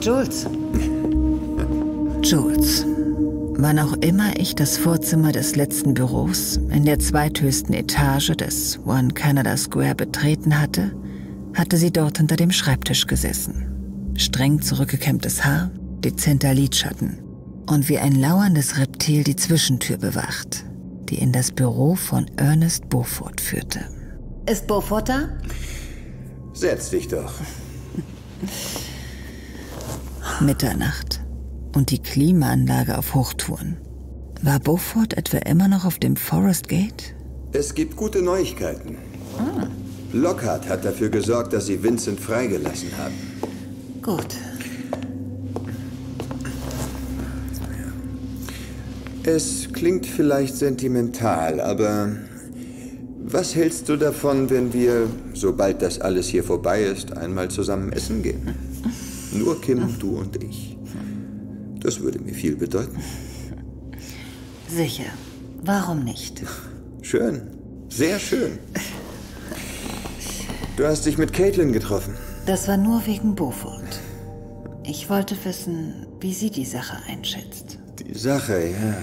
ist Jules? Jules. Wann auch immer ich das Vorzimmer des letzten Büros in der zweithöchsten Etage des One Canada Square betreten hatte, hatte sie dort hinter dem Schreibtisch gesessen. Streng zurückgekämmtes Haar, dezenter Lidschatten und wie ein lauerndes Reptil die Zwischentür bewacht, die in das Büro von Ernest Beaufort führte. Ist Beaufort da? Setz dich doch. Mitternacht und die Klimaanlage auf Hochtouren. War Beaufort etwa immer noch auf dem Forest Gate? Es gibt gute Neuigkeiten. Lockhart hat dafür gesorgt, dass sie Vincent freigelassen haben. Gut. Es klingt vielleicht sentimental, aber was hältst du davon, wenn wir, sobald das alles hier vorbei ist, einmal zusammen essen gehen? Nur Kim, du und ich. Das würde mir viel bedeuten. Sicher. Warum nicht? Schön. Sehr schön. Du hast dich mit Caitlin getroffen. Das war nur wegen Beaufort. Ich wollte wissen, wie sie die Sache einschätzt. Die Sache, ja.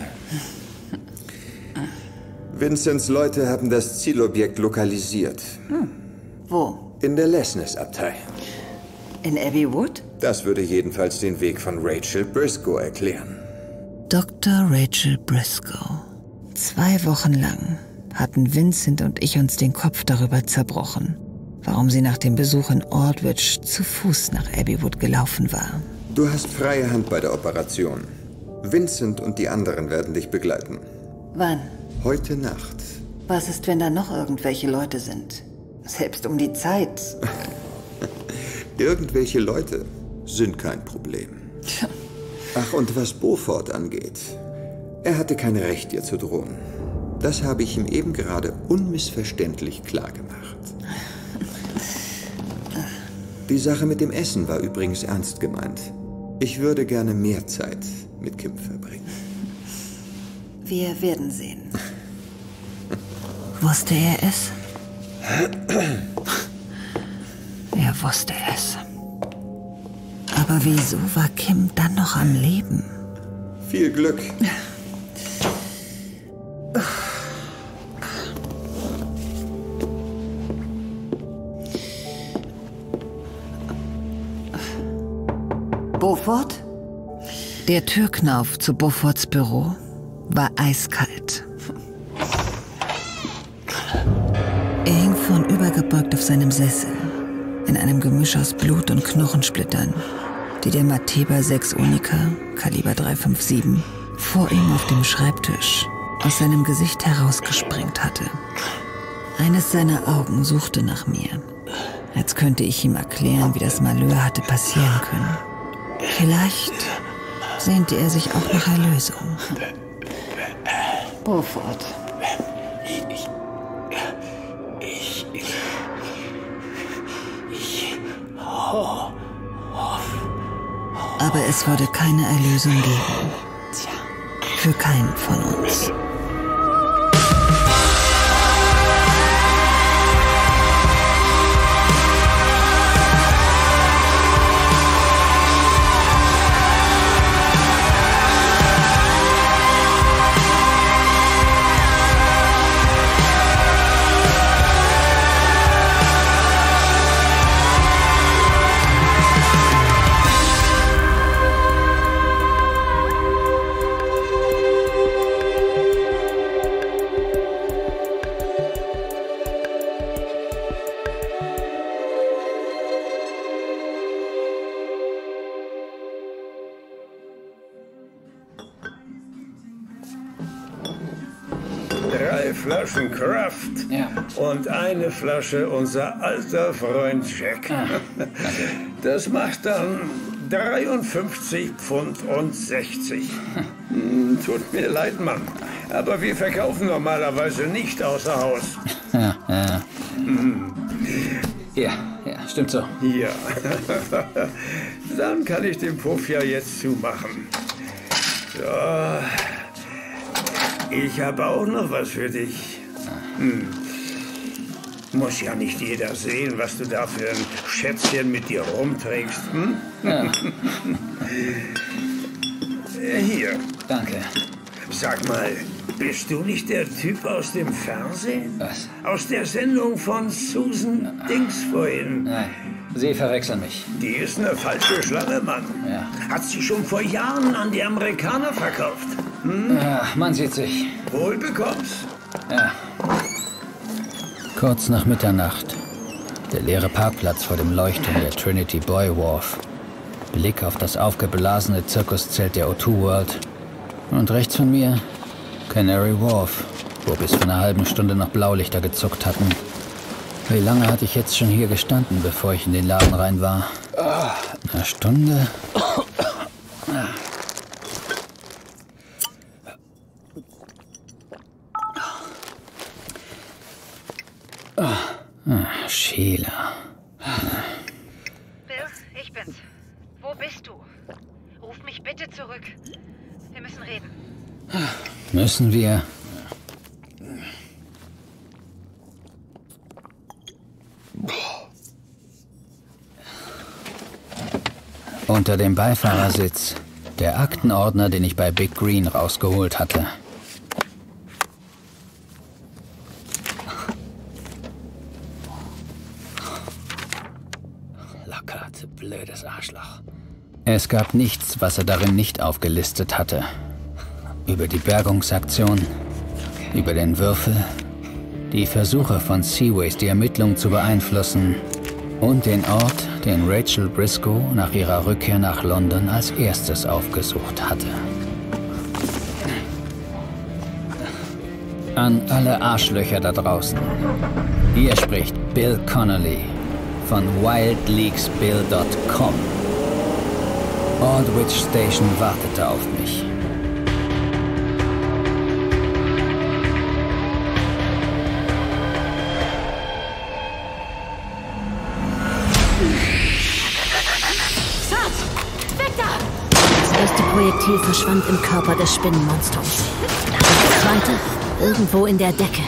Vincents Leute haben das Zielobjekt lokalisiert. Wo? In der Lesnes-Abtei. In Abbey Wood? Das würde jedenfalls den Weg von Rachel Briscoe erklären. Dr. Rachel Briscoe. Zwei Wochen lang hatten Vincent und ich uns den Kopf darüber zerbrochen, warum sie nach dem Besuch in Aldwych zu Fuß nach Abbeywood gelaufen war. Du hast freie Hand bei der Operation. Vincent und die anderen werden dich begleiten. Wann? Heute Nacht. Was ist, wenn da noch irgendwelche Leute sind? Selbst um die Zeit. Irgendwelche Leute sind kein Problem. Ach, und was Beaufort angeht. Er hatte kein Recht, dir zu drohen. Das habe ich ihm eben gerade unmissverständlich klargemacht. Die Sache mit dem Essen war übrigens ernst gemeint. Ich würde gerne mehr Zeit mit Kim verbringen. Wir werden sehen. Wusste er es? Er wusste es. Aber wieso war Kim dann noch am Leben? Viel Glück. Beaufort? Der Türknauf zu Beauforts Büro war eiskalt. Er hing vornübergebeugt auf seinem Sessel, in einem Gemisch aus Blut und Knochensplittern, die der Mateba 6 Unica, Kaliber 357, vor ihm auf dem Schreibtisch aus seinem Gesicht herausgesprengt hatte. Eines seiner Augen suchte nach mir, als könnte ich ihm erklären, wie das Malheur hatte passieren können. Vielleicht sehnte er sich auch nach Erlösung. Beaufort. Aber es würde keine Erlösung geben. Für keinen von uns. Eine Flasche unser alter Freund Jack. Das macht dann 53 Pfund und 60. Hm, Tut mir leid, Mann. Aber wir verkaufen normalerweise nicht außer Haus. Ja, ja. Ja, ja, stimmt so. Ja. Dann kann ich den Puff ja jetzt zumachen. So. Ich habe auch noch was für dich. Hm. Muss ja nicht jeder sehen, was du da für ein Schätzchen mit dir rumträgst. Hm? Ja, Äh, Hier, danke. sag mal, bist du nicht der Typ aus dem Fernsehen? Was? Aus der Sendung von Susan Dings vorhin. Nein, Sie verwechseln mich. Die ist eine falsche Schlange, Mann. Ja. Hat sie schon vor Jahren an die Amerikaner verkauft. Ja, man sieht sich. Wohl bekomm's. Ja. Kurz nach Mitternacht. Der leere Parkplatz vor dem Leuchtturm der Trinity Boy Wharf. Blick auf das aufgeblasene Zirkuszelt der O2 World. Und rechts von mir Canary Wharf, wo bis vor einer halben Stunde noch Blaulichter gezuckt hatten. Wie lange hatte ich jetzt schon hier gestanden, bevor ich in den Laden rein war? Eine Stunde? Sheila. Bill, ich bin's. Wo bist du? Ruf mich bitte zurück. Wir müssen reden. Müssen wir. Unter dem Beifahrersitz der Aktenordner, den ich bei Big Green rausgeholt hatte. Es gab nichts, was er darin nicht aufgelistet hatte. Über die Bergungsaktion, über den Würfel, die Versuche von Seaways, die Ermittlungen zu beeinflussen und den Ort, den Rachel Briscoe nach ihrer Rückkehr nach London als erstes aufgesucht hatte. An alle Arschlöcher da draußen. Hier spricht Bill Connolly von wildleaksbill.com. Aldwych Station wartete auf mich. Das erste Projektil verschwand im Körper des Spinnenmonstrums. Das zweite irgendwo in der Decke,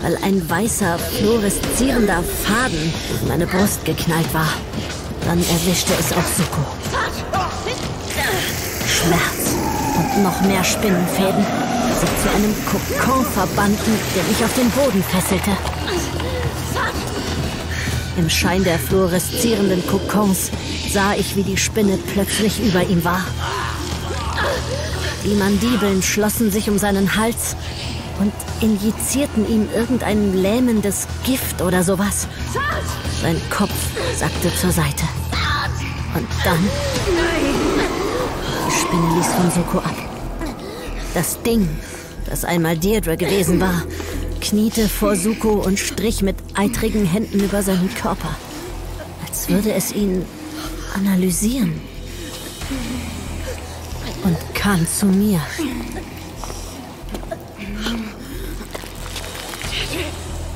weil ein weißer, fluoreszierender Faden in meine Brust geknallt war. Dann erwischte es auch Suko. Schmerz und noch mehr Spinnenfäden, sich zu einem Kokon verbanden, der mich auf den Boden fesselte. Im Schein der fluoreszierenden Kokons sah ich, wie die Spinne plötzlich über ihm war. Die Mandibeln schlossen sich um seinen Hals und injizierten ihm irgendein lähmendes Gift oder sowas. Sein Kopf sackte zur Seite. Und dann... Spinne ließ von Soko ab. Das Ding, das einmal Deirdre gewesen war, kniete vor Suko und strich mit eitrigen Händen über seinen Körper. Als würde es ihn analysieren. Und kam zu mir.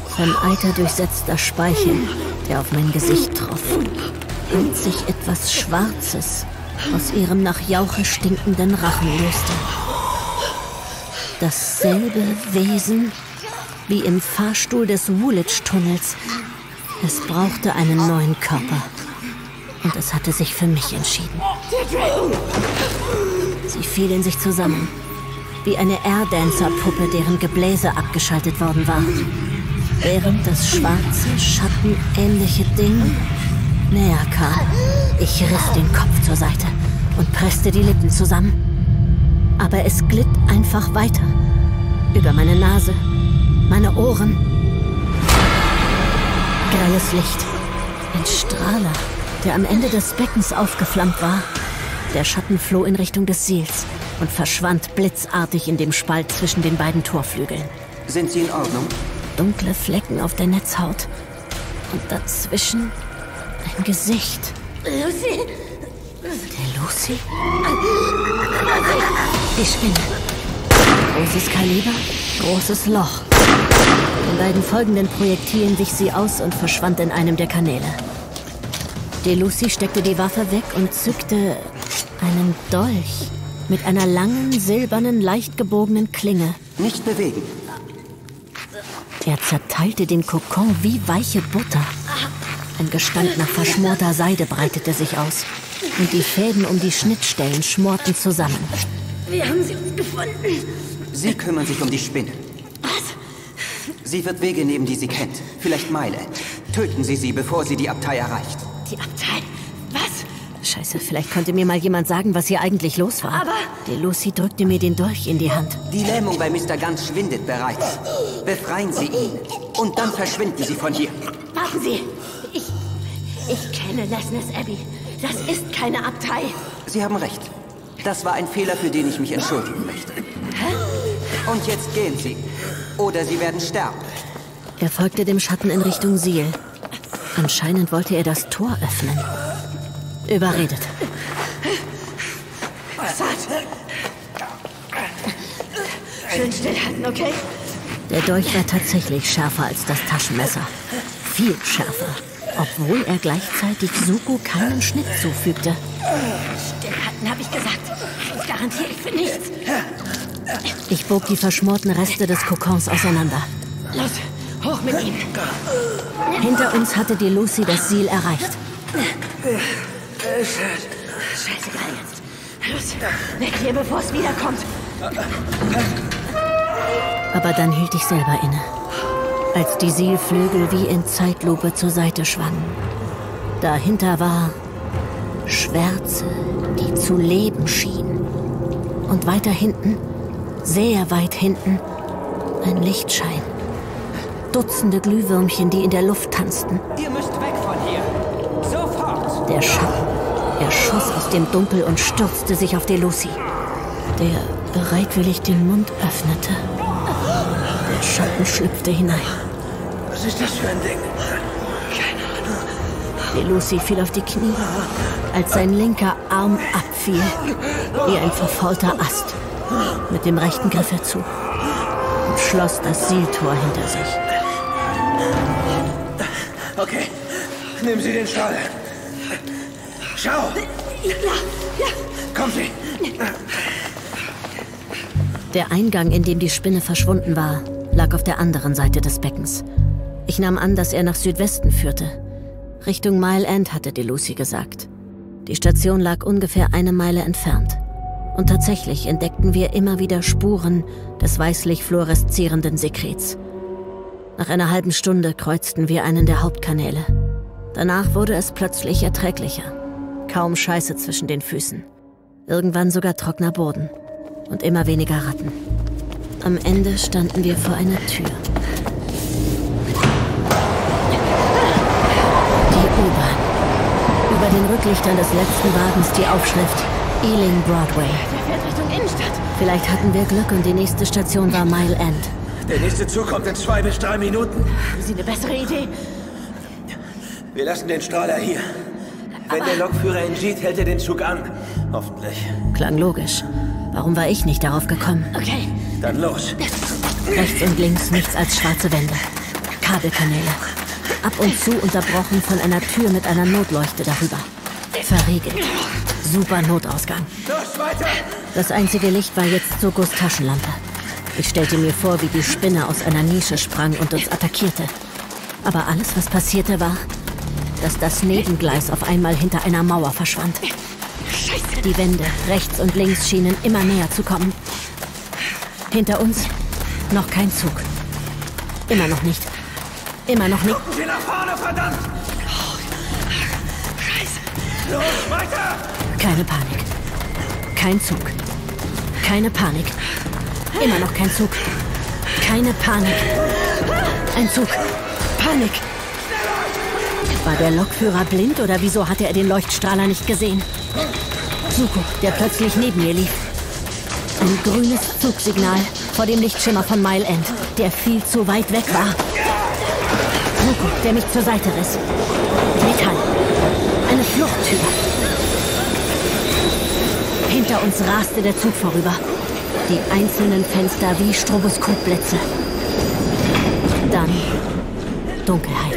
Von Eiter durchsetzter Speichel, der auf mein Gesicht troff, und sich etwas Schwarzes aus ihrem nach Jauche stinkenden Rachen löste. Dasselbe Wesen wie im Fahrstuhl des Woolwich-Tunnels. Es brauchte einen neuen Körper. Und es hatte sich für mich entschieden. Sie fiel in sich zusammen, wie eine Air-Dancer-Puppe, deren Gebläse abgeschaltet worden war. Während das schwarze, schattenähnliche Ding näher kam. Ich riss den Kopf zur Seite und presste die Lippen zusammen. Aber es glitt einfach weiter. Über meine Nase, meine Ohren. Grelles Licht. Ein Strahler, der am Ende des Beckens aufgeflammt war. Der Schatten floh in Richtung des Seals und verschwand blitzartig in dem Spalt zwischen den beiden Torflügeln. Sind Sie in Ordnung? Dunkle Flecken auf der Netzhaut. Und dazwischen ein Gesicht. Lucy! Der Lucy? Die Spinne. Großes Kaliber, großes Loch. Den beiden folgenden Projektilen wich sie aus und verschwand in einem der Kanäle. Die Lucy steckte die Waffe weg und zückte einen Dolch mit einer langen, silbernen, leicht gebogenen Klinge. Nicht bewegen. Er zerteilte den Kokon wie weiche Butter. Ein Gestank nach verschmorter Seide breitete sich aus. Und die Fäden um die Schnittstellen schmorten zusammen. Wir haben sie uns gefunden. Sie kümmern sich um die Spinne. Was? Sie wird Wege nehmen, die sie kennt. Vielleicht Meile. Töten Sie sie, bevor sie die Abtei erreicht. Die Abtei? Was? Scheiße, vielleicht konnte mir mal jemand sagen, was hier eigentlich los war. Aber... Die Lucy drückte mir den Dolch in die Hand. Die Lähmung bei Mr. Ganz schwindet bereits. Befreien Sie ihn. Und dann verschwinden Sie von hier. Warten Sie. Ich... Kenne Lesnes Abbey. Das ist keine Abtei. Sie haben recht. Das war ein Fehler, für den ich mich entschuldigen möchte. Und jetzt gehen Sie. Oder Sie werden sterben. Er folgte dem Schatten in Richtung Siel. Anscheinend wollte er das Tor öffnen. Überredet. Schön stillhalten, okay? Der Dolch war tatsächlich schärfer als das Taschenmesser. Viel schärfer. Obwohl er gleichzeitig Suko keinen Schnitt zufügte. Stillhalten, habe ich gesagt. Garantiere ich für nichts. Ich bog die verschmorten Reste des Kokons auseinander. Los, hoch mit ihm. Hinter uns hatte die Lucy das Siel erreicht. Scheißegal jetzt. Los, weg hier, bevor es wiederkommt. Aber dann hielt ich selber inne, als die Sielflügel wie in Zeitlupe zur Seite schwangen. Dahinter war Schwärze, die zu leben schien. Und weiter hinten, sehr weit hinten, ein Lichtschein. Dutzende Glühwürmchen, die in der Luft tanzten. Ihr müsst weg von hier. Sofort. Der Schatten. Er schoss aus dem Dunkel und stürzte sich auf die Lucy, der bereitwillig den Mund öffnete. Der Schatten schlüpfte hinein. Was ist das für ein Ding? Die Lucy fiel auf die Knie, als sein linker Arm abfiel, wie ein verfaulter Ast. Mit dem rechten griff er zu und schloss das Sieltor hinter sich. Okay, nehmen Sie den Strahl. Schau! Kommen Sie! Der Eingang, in dem die Spinne verschwunden war, lag auf der anderen Seite des Beckens. Ich nahm an, dass er nach Südwesten führte. Richtung Mile End, hatte die Lucy gesagt. Die Station lag ungefähr eine Meile entfernt. Und tatsächlich entdeckten wir immer wieder Spuren des weißlich fluoreszierenden Sekrets. Nach einer halben Stunde kreuzten wir einen der Hauptkanäle. Danach wurde es plötzlich erträglicher. Kaum Scheiße zwischen den Füßen. Irgendwann sogar trockener Boden. Und immer weniger Ratten. Am Ende standen wir vor einer Tür. Über den Rücklichtern des letzten Wagens die Aufschrift Ealing Broadway. Der fährt Richtung Innenstadt. Vielleicht hatten wir Glück und die nächste Station war Mile End. Der nächste Zug kommt in zwei bis drei Minuten. Haben Sie eine bessere Idee? Wir lassen den Strahler hier. Wenn der Lokführer ihn sieht, hält er den Zug an. Hoffentlich. Klang logisch. Warum war ich nicht darauf gekommen? Okay. Dann los. Rechts und links nichts als schwarze Wände. Kabelkanäle. Ab und zu unterbrochen von einer Tür mit einer Notleuchte darüber. Verriegelt. Super Notausgang. Das einzige Licht war jetzt Sokos Taschenlampe. Ich stellte mir vor, wie die Spinne aus einer Nische sprang und uns attackierte. Aber alles, was passierte, war, dass das Nebengleis auf einmal hinter einer Mauer verschwand. Die Wände rechts und links schienen immer näher zu kommen. Hinter uns noch kein Zug. Immer noch nicht. Immer noch nicht. Sie nach vorne, verdammt! Scheiße. Los, weiter! Keine Panik. Kein Zug. Keine Panik. Immer noch kein Zug. Keine Panik. Ein Zug. Panik. War der Lokführer blind oder wieso hatte er den Leuchtstrahler nicht gesehen? Suko, der plötzlich neben mir lief. Ein grünes Zugsignal vor dem Lichtschimmer von Mile End, der viel zu weit weg war. Suko, der mich zur Seite riss. Metall. Eine Fluchttür. Hinter uns raste der Zug vorüber. Die einzelnen Fenster wie Stroboskopblitze. Dann Dunkelheit.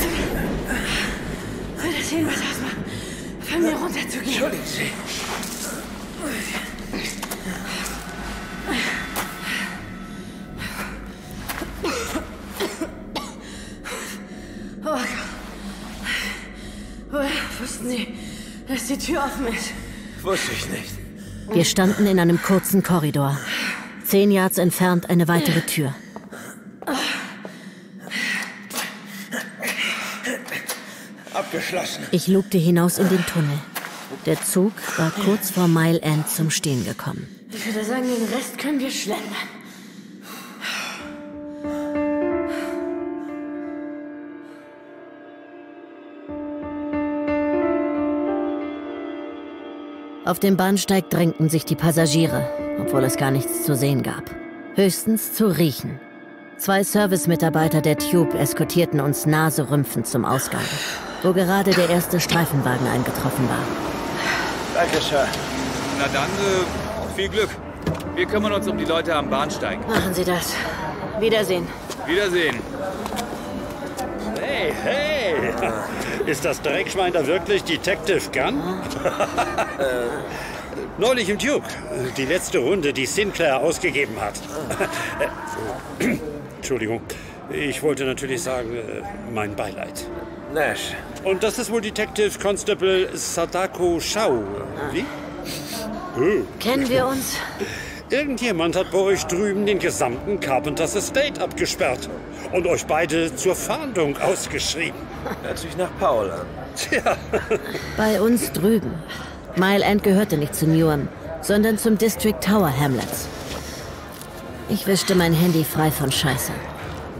Oh Gott. Woher wussten Sie, dass die Tür offen ist? Wusste ich nicht. Wir standen in einem kurzen Korridor. Zehn Yards entfernt eine weitere Tür. Abgeschlossen. Ich lugte hinaus in den Tunnel. Der Zug war kurz vor Mile End zum Stehen gekommen. Ich würde sagen, den Rest können wir schlendern. Auf dem Bahnsteig drängten sich die Passagiere, obwohl es gar nichts zu sehen gab. Höchstens zu riechen. Zwei Servicemitarbeiter der Tube eskortierten uns naserümpfend zum Ausgang, wo gerade der erste Streifenwagen eingetroffen war. Danke, Sir. Na dann, äh, viel Glück. Wir kümmern uns um die Leute am Bahnsteig. Machen Sie das. Wiedersehen. Wiedersehen. Hey, hey! Ist das Dreckschwein da wirklich Detective Gunn? Neulich im Tube. Die letzte Runde, die Sinclair ausgegeben hat. Entschuldigung. Ich wollte natürlich sagen, äh, mein Beileid. Nash. Und das ist wohl Detective Constable Sadako Shao. Wie? Oh. Kennen wir uns? Irgendjemand hat bei euch drüben den gesamten Carpenters Estate abgesperrt und euch beide zur Fahndung ausgeschrieben. Hört sich nach Paul an. Tja. Bei uns drüben. Mile End gehörte nicht zu Newham, sondern zum District Tower Hamlets. Ich wischte mein Handy frei von Scheiße.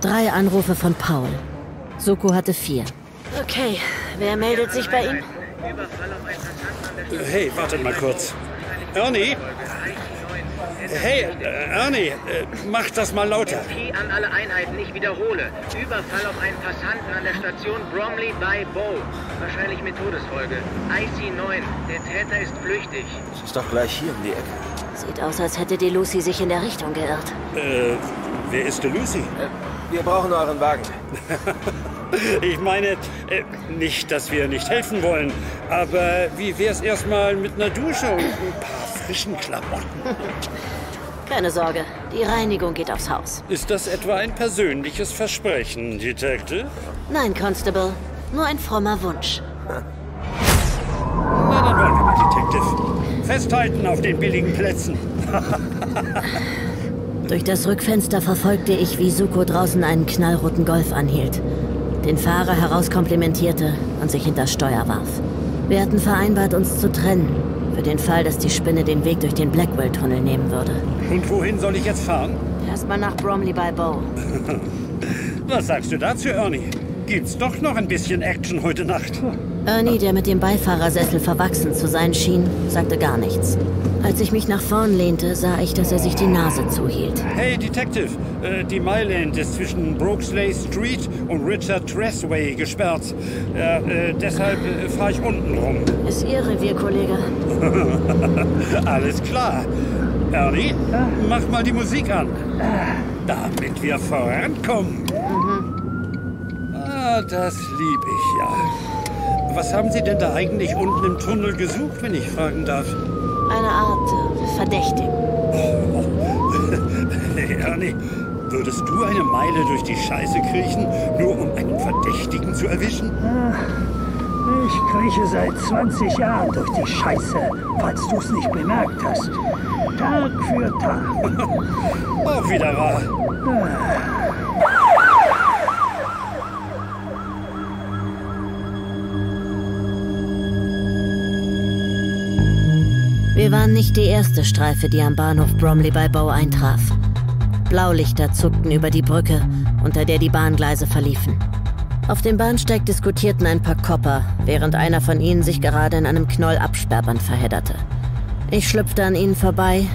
Drei Anrufe von Paul. Soko hatte vier. Okay, wer meldet sich bei ihm? Hey, wartet mal kurz. Ernie? Hey, äh, Ernie, äh, mach das mal lauter. Key an alle Einheiten, ich wiederhole. Überfall auf einen Passanten an der Station Bromley by Bow. Wahrscheinlich mit Todesfolge. IC-9. Der Täter ist flüchtig. Das ist doch gleich hier um die Ecke. Sieht aus, als hätte die Lucy sich in der Richtung geirrt. Äh, wer ist die Lucy? Wir brauchen euren Wagen. Ich meine, äh, nicht, dass wir nicht helfen wollen, aber wie wär's erstmal mit einer Dusche und ein paar frischen Klamotten? Keine Sorge, die Reinigung geht aufs Haus. Ist das etwa ein persönliches Versprechen, Detective? Nein, Constable, nur ein frommer Wunsch. Na, dann wollen wir mal, Detective. Festhalten auf den billigen Plätzen. Durch das Rückfenster verfolgte ich, wie Suko draußen einen knallroten Golf anhielt, den Fahrer herauskomplimentierte und sich hinter Steuer warf. Wir hatten vereinbart, uns zu trennen, für den Fall, dass die Spinne den Weg durch den Blackwell-Tunnel nehmen würde. Und wohin soll ich jetzt fahren? Erstmal nach Bromley by Bow. Was sagst du dazu, Ernie? Gibt's doch noch ein bisschen Action heute Nacht? Ernie, der mit dem Beifahrersessel verwachsen zu sein schien, sagte gar nichts. Als ich mich nach vorn lehnte, sah ich, dass er sich die Nase zuhielt. Hey, Detective, äh, die Mailand ist zwischen Brokesley Street und Richard Tressway gesperrt. Ja, äh, deshalb äh, fahre ich unten rum. Ist Ihr Revier, Kollege. Alles klar. Ernie, mach mal die Musik an. Damit wir vorankommen. Ah, das lieb ich ja. Was haben Sie denn da eigentlich unten im Tunnel gesucht, wenn ich fragen darf? Eine Art äh, Verdächtigen. Hey, Ernie, würdest du eine Meile durch die Scheiße kriechen, nur um einen Verdächtigen zu erwischen? Ich krieche seit 20 Jahren durch die Scheiße, falls du es nicht bemerkt hast. Tag für Tag. Auch wieder wahr. Wir waren nicht die erste Streife, die am Bahnhof Bromley by Bow eintraf. Blaulichter zuckten über die Brücke, unter der die Bahngleise verliefen. Auf dem Bahnsteig diskutierten ein paar Kopper, während einer von ihnen sich gerade in einem Knollabsperrband verhedderte. Ich schlüpfte an ihnen vorbei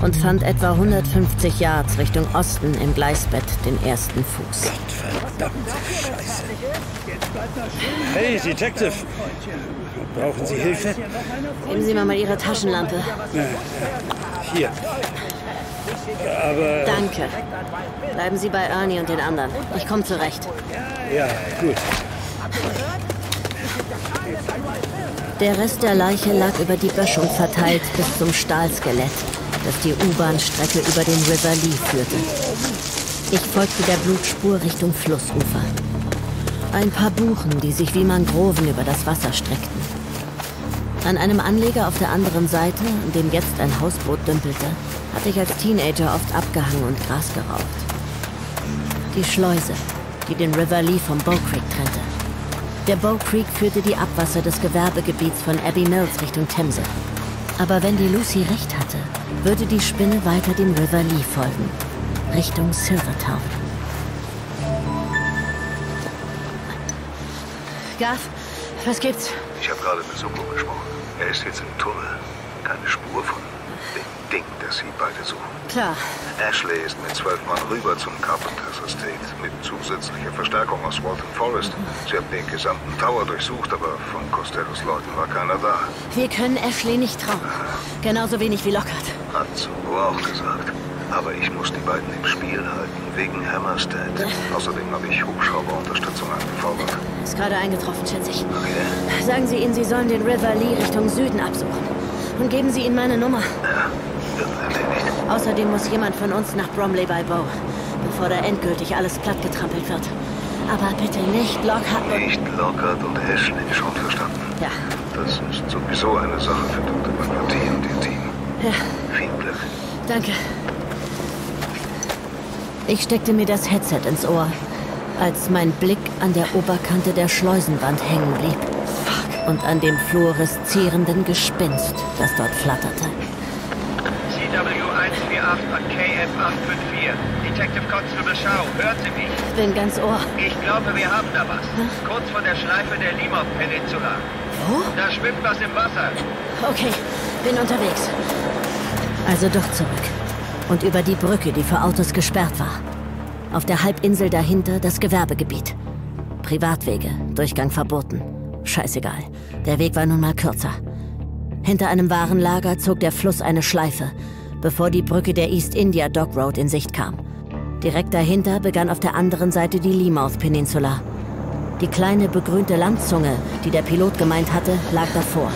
und fand etwa 150 Yards Richtung Osten im Gleisbett den ersten Fuß. Verdammte Scheiße. Hey, Detective. Brauchen Sie Hilfe? Geben Sie mir mal Ihre Taschenlampe. Hier. Aber. Danke. Bleiben Sie bei Ernie und den anderen. Ich komme zurecht. Ja, gut. Der Rest der Leiche lag über die Böschung verteilt bis zum Stahlskelett, das die U-Bahn-Strecke über den River Lee führte. Ich folgte der Blutspur Richtung Flussufer. Ein paar Buchen, die sich wie Mangroven über das Wasser streckten. An einem Anleger auf der anderen Seite, in dem jetzt ein Hausboot dümpelte, hatte ich als Teenager oft abgehangen und Gras geraucht. Die Schleuse, die den River Lee vom Bow Creek trennte. Der Bow Creek führte die Abwasser des Gewerbegebiets von Abbey Mills Richtung Themse. Aber wenn die Lucy recht hatte, würde die Spinne weiter dem River Lee folgen, Richtung Silvertown. Garth, was gibt's? Ich habe gerade mit Soko gesprochen. Er ist jetzt im Tunnel. Keine Spur von dem Ding, das Sie beide suchen. Klar. Ashley ist mit zwölf Mann rüber zum Carpenters Estate mit zusätzlicher Verstärkung aus Walton Forest. Sie haben den gesamten Tower durchsucht, aber von Costellos Leuten war keiner da. Wir können Ashley nicht trauen. Genauso wenig wie Lockhart. Hat Soko auch gesagt. Aber ich muss die beiden im Spiel halten, wegen Hammerstead. Außerdem habe ich Hubschrauberunterstützung angefordert. Ist gerade eingetroffen, schätze ich. Sagen Sie ihnen, Sie sollen den River Lee Richtung Süden absuchen. Und geben Sie ihnen meine Nummer. Außerdem muss jemand von uns nach Bromley by Bow, bevor da endgültig alles plattgetrampelt wird. Aber bitte nicht Lockhart und... Nicht Lockhart und Ashley, schon verstanden. Ja. Das ist sowieso eine Sache für Dr. McNulty und ihr Team. Ja, Viel Glück. danke. Ich steckte mir das Headset ins Ohr, als mein Blick an der Oberkante der Schleusenwand hängen blieb und an dem fluoreszierenden Gespinst, das dort flatterte. CW148 an KF854. Detective Constable Shaw, hört Sie mich? Bin ganz Ohr. Ich glaube, wir haben da was. Kurz vor der Schleife der Limop-Peninsula. Wo? Da schwimmt was im Wasser. Okay, bin unterwegs. Also doch zurück. Und über die Brücke, die für Autos gesperrt war. Auf der Halbinsel dahinter das Gewerbegebiet. Privatwege, Durchgang verboten. Scheißegal. Der Weg war nun mal kürzer. Hinter einem Warenlager zog der Fluss eine Schleife, bevor die Brücke der East India Dock Road in Sicht kam. Direkt dahinter begann auf der anderen Seite die Leamouth Peninsula. Die kleine begrünte Landzunge, die der Pilot gemeint hatte, lag davor.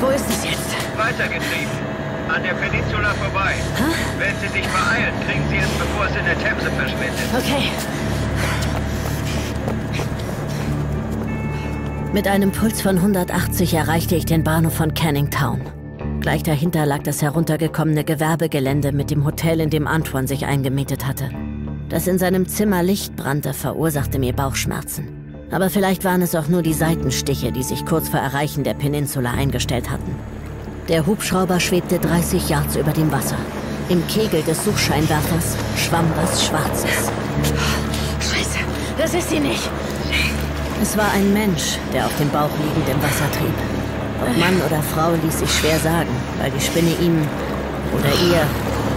Wo ist es jetzt? Weitergetrieben. An der Peninsula vorbei. Wenn Sie sich beeilen, kriegen Sie es, bevor es in der Themse verschwindet. Okay. Mit einem Puls von 180 erreichte ich den Bahnhof von Canning Town. Gleich dahinter lag das heruntergekommene Gewerbegelände mit dem Hotel, in dem Antoine sich eingemietet hatte. Dass in seinem Zimmer Licht brannte, verursachte mir Bauchschmerzen. Aber vielleicht waren es auch nur die Seitenstiche, die sich kurz vor Erreichen der Peninsula eingestellt hatten. Der Hubschrauber schwebte 30 Yards über dem Wasser. Im Kegel des Suchscheinwerfers schwamm was Schwarzes. Scheiße, das ist sie nicht. Es war ein Mensch, der auf dem Bauch liegend im Wasser trieb. Ob Mann oder Frau ließ sich schwer sagen, weil die Spinne ihm oder ihr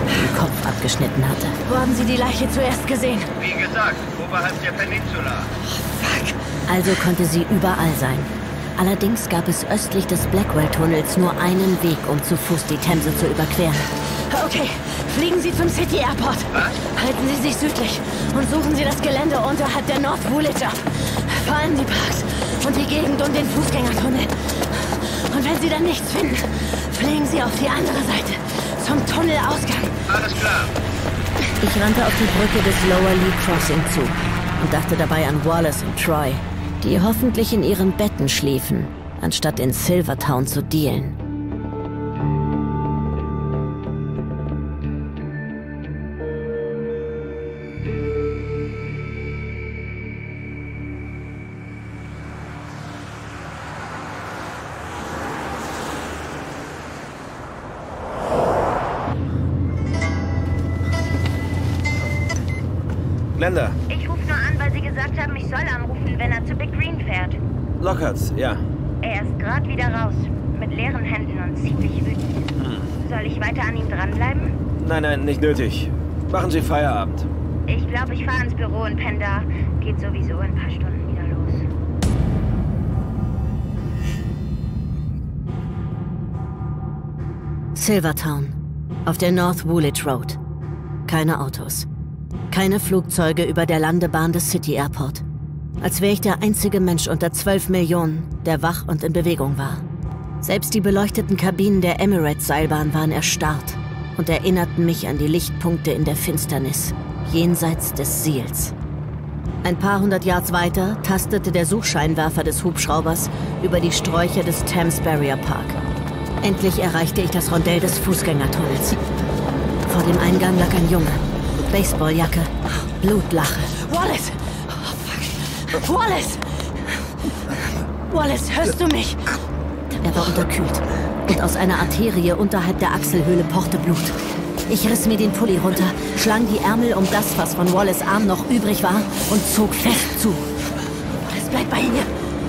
den Kopf abgeschnitten hatte. Wo haben Sie die Leiche zuerst gesehen? Wie gesagt, oberhalb der Peninsula. Also konnte sie überall sein. Allerdings gab es östlich des Blackwell-Tunnels nur einen Weg, um zu Fuß die Themse zu überqueren. Okay, fliegen Sie zum City Airport. Halten Sie sich südlich und suchen Sie das Gelände unterhalb der North Woolwich ab. Vor allem die Parks und die Gegend um den Fußgängertunnel. Und wenn Sie dann nichts finden, fliegen Sie auf die andere Seite, zum Tunnelausgang. Alles klar. Ich rannte auf die Brücke des Lower Lee Crossing zu und dachte dabei an Wallace und Troy, die hoffentlich in ihren Betten schliefen, anstatt in Silvertown zu dealen. Ja. Er ist gerade wieder raus. Mit leeren Händen und ziemlich wütend. Soll ich weiter an ihm dranbleiben? Nein, nein, nicht nötig. Machen Sie Feierabend. Ich glaube, ich fahre ins Büro und penne da. Geht sowieso in ein paar Stunden wieder los. Silvertown. Auf der North Woolwich Road. Keine Autos. Keine Flugzeuge über der Landebahn des City Airport. Als wäre ich der einzige Mensch unter 12 Millionen, der wach und in Bewegung war. Selbst die beleuchteten Kabinen der Emirates-Seilbahn waren erstarrt und erinnerten mich an die Lichtpunkte in der Finsternis, jenseits des Seals. Ein paar hundert Yards weiter tastete der Suchscheinwerfer des Hubschraubers über die Sträucher des Thames Barrier Park. Endlich erreichte ich das Rondell des Fußgängertunnels. Vor dem Eingang lag ein Junge. Baseballjacke, Blutlache. Wallace! Wallace! Wallace, hörst du mich? Er war unterkühlt und aus einer Arterie unterhalb der Achselhöhle pochte Blut. Ich riss mir den Pulli runter, schlang die Ärmel um das, was von Wallace Arm noch übrig war, und zog fest zu. Wallace, bleib bei mir!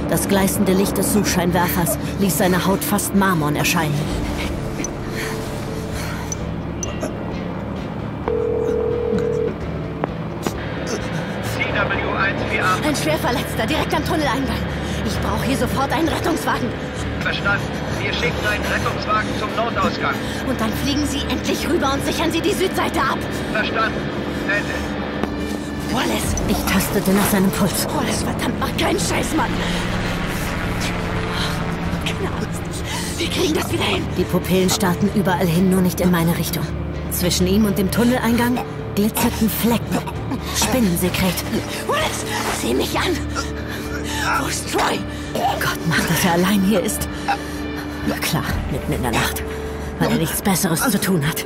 Das gleißende Licht des Suchscheinwerfers ließ seine Haut fast marmorn erscheinen. Schwerverletzter, direkt am Tunneleingang. Ich brauche hier sofort einen Rettungswagen. Verstanden. Wir schicken einen Rettungswagen zum Notausgang. Und dann fliegen Sie endlich rüber und sichern Sie die Südseite ab. Verstanden. Ende. Wallace! Ich tastete nach seinem Puls. Wallace, verdammt, mach keinen Scheiß, Mann! Keine Angst. Wir kriegen das wieder hin. Die Pupillen starrten überall hin, nur nicht in meine Richtung. Zwischen ihm und dem Tunneleingang glitzerten Flecken. Spinnensekret. Wallace, sieh mich an! Wo ist Troy? Gott macht, dass er allein hier ist. Na klar, mitten in der Nacht. Weil er nichts Besseres zu tun hat.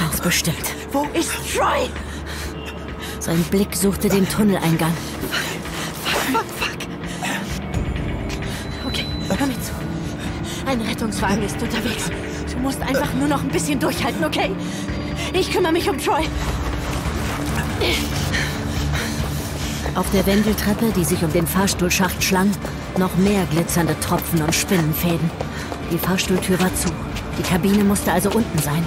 Ganz bestimmt. Wo ist Troy? Sein Blick suchte den Tunneleingang. Fuck, fuck. Okay, hör mir zu. Ein Rettungswagen ist unterwegs. Du musst einfach nur noch ein bisschen durchhalten, okay? Ich kümmere mich um Troy. Auf der Wendeltreppe, die sich um den Fahrstuhlschacht schlang, noch mehr glitzernde Tropfen und Spinnenfäden. Die Fahrstuhltür war zu. Die Kabine musste also unten sein.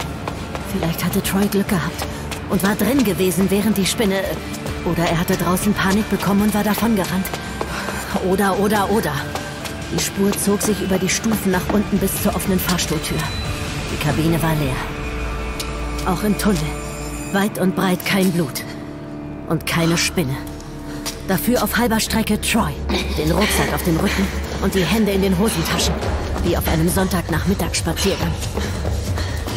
Vielleicht hatte Troy Glück gehabt und war drin gewesen, während die Spinne... Oder er hatte draußen Panik bekommen und war davongerannt. Oder, oder, oder. Die Spur zog sich über die Stufen nach unten bis zur offenen Fahrstuhltür. Die Kabine war leer. Auch im Tunnel. Weit und breit kein Blut. Und keine Spinne. Dafür auf halber Strecke Troy, den Rucksack auf dem Rücken und die Hände in den Hosentaschen, wie auf einem Sonntagnachmittagsspaziergang.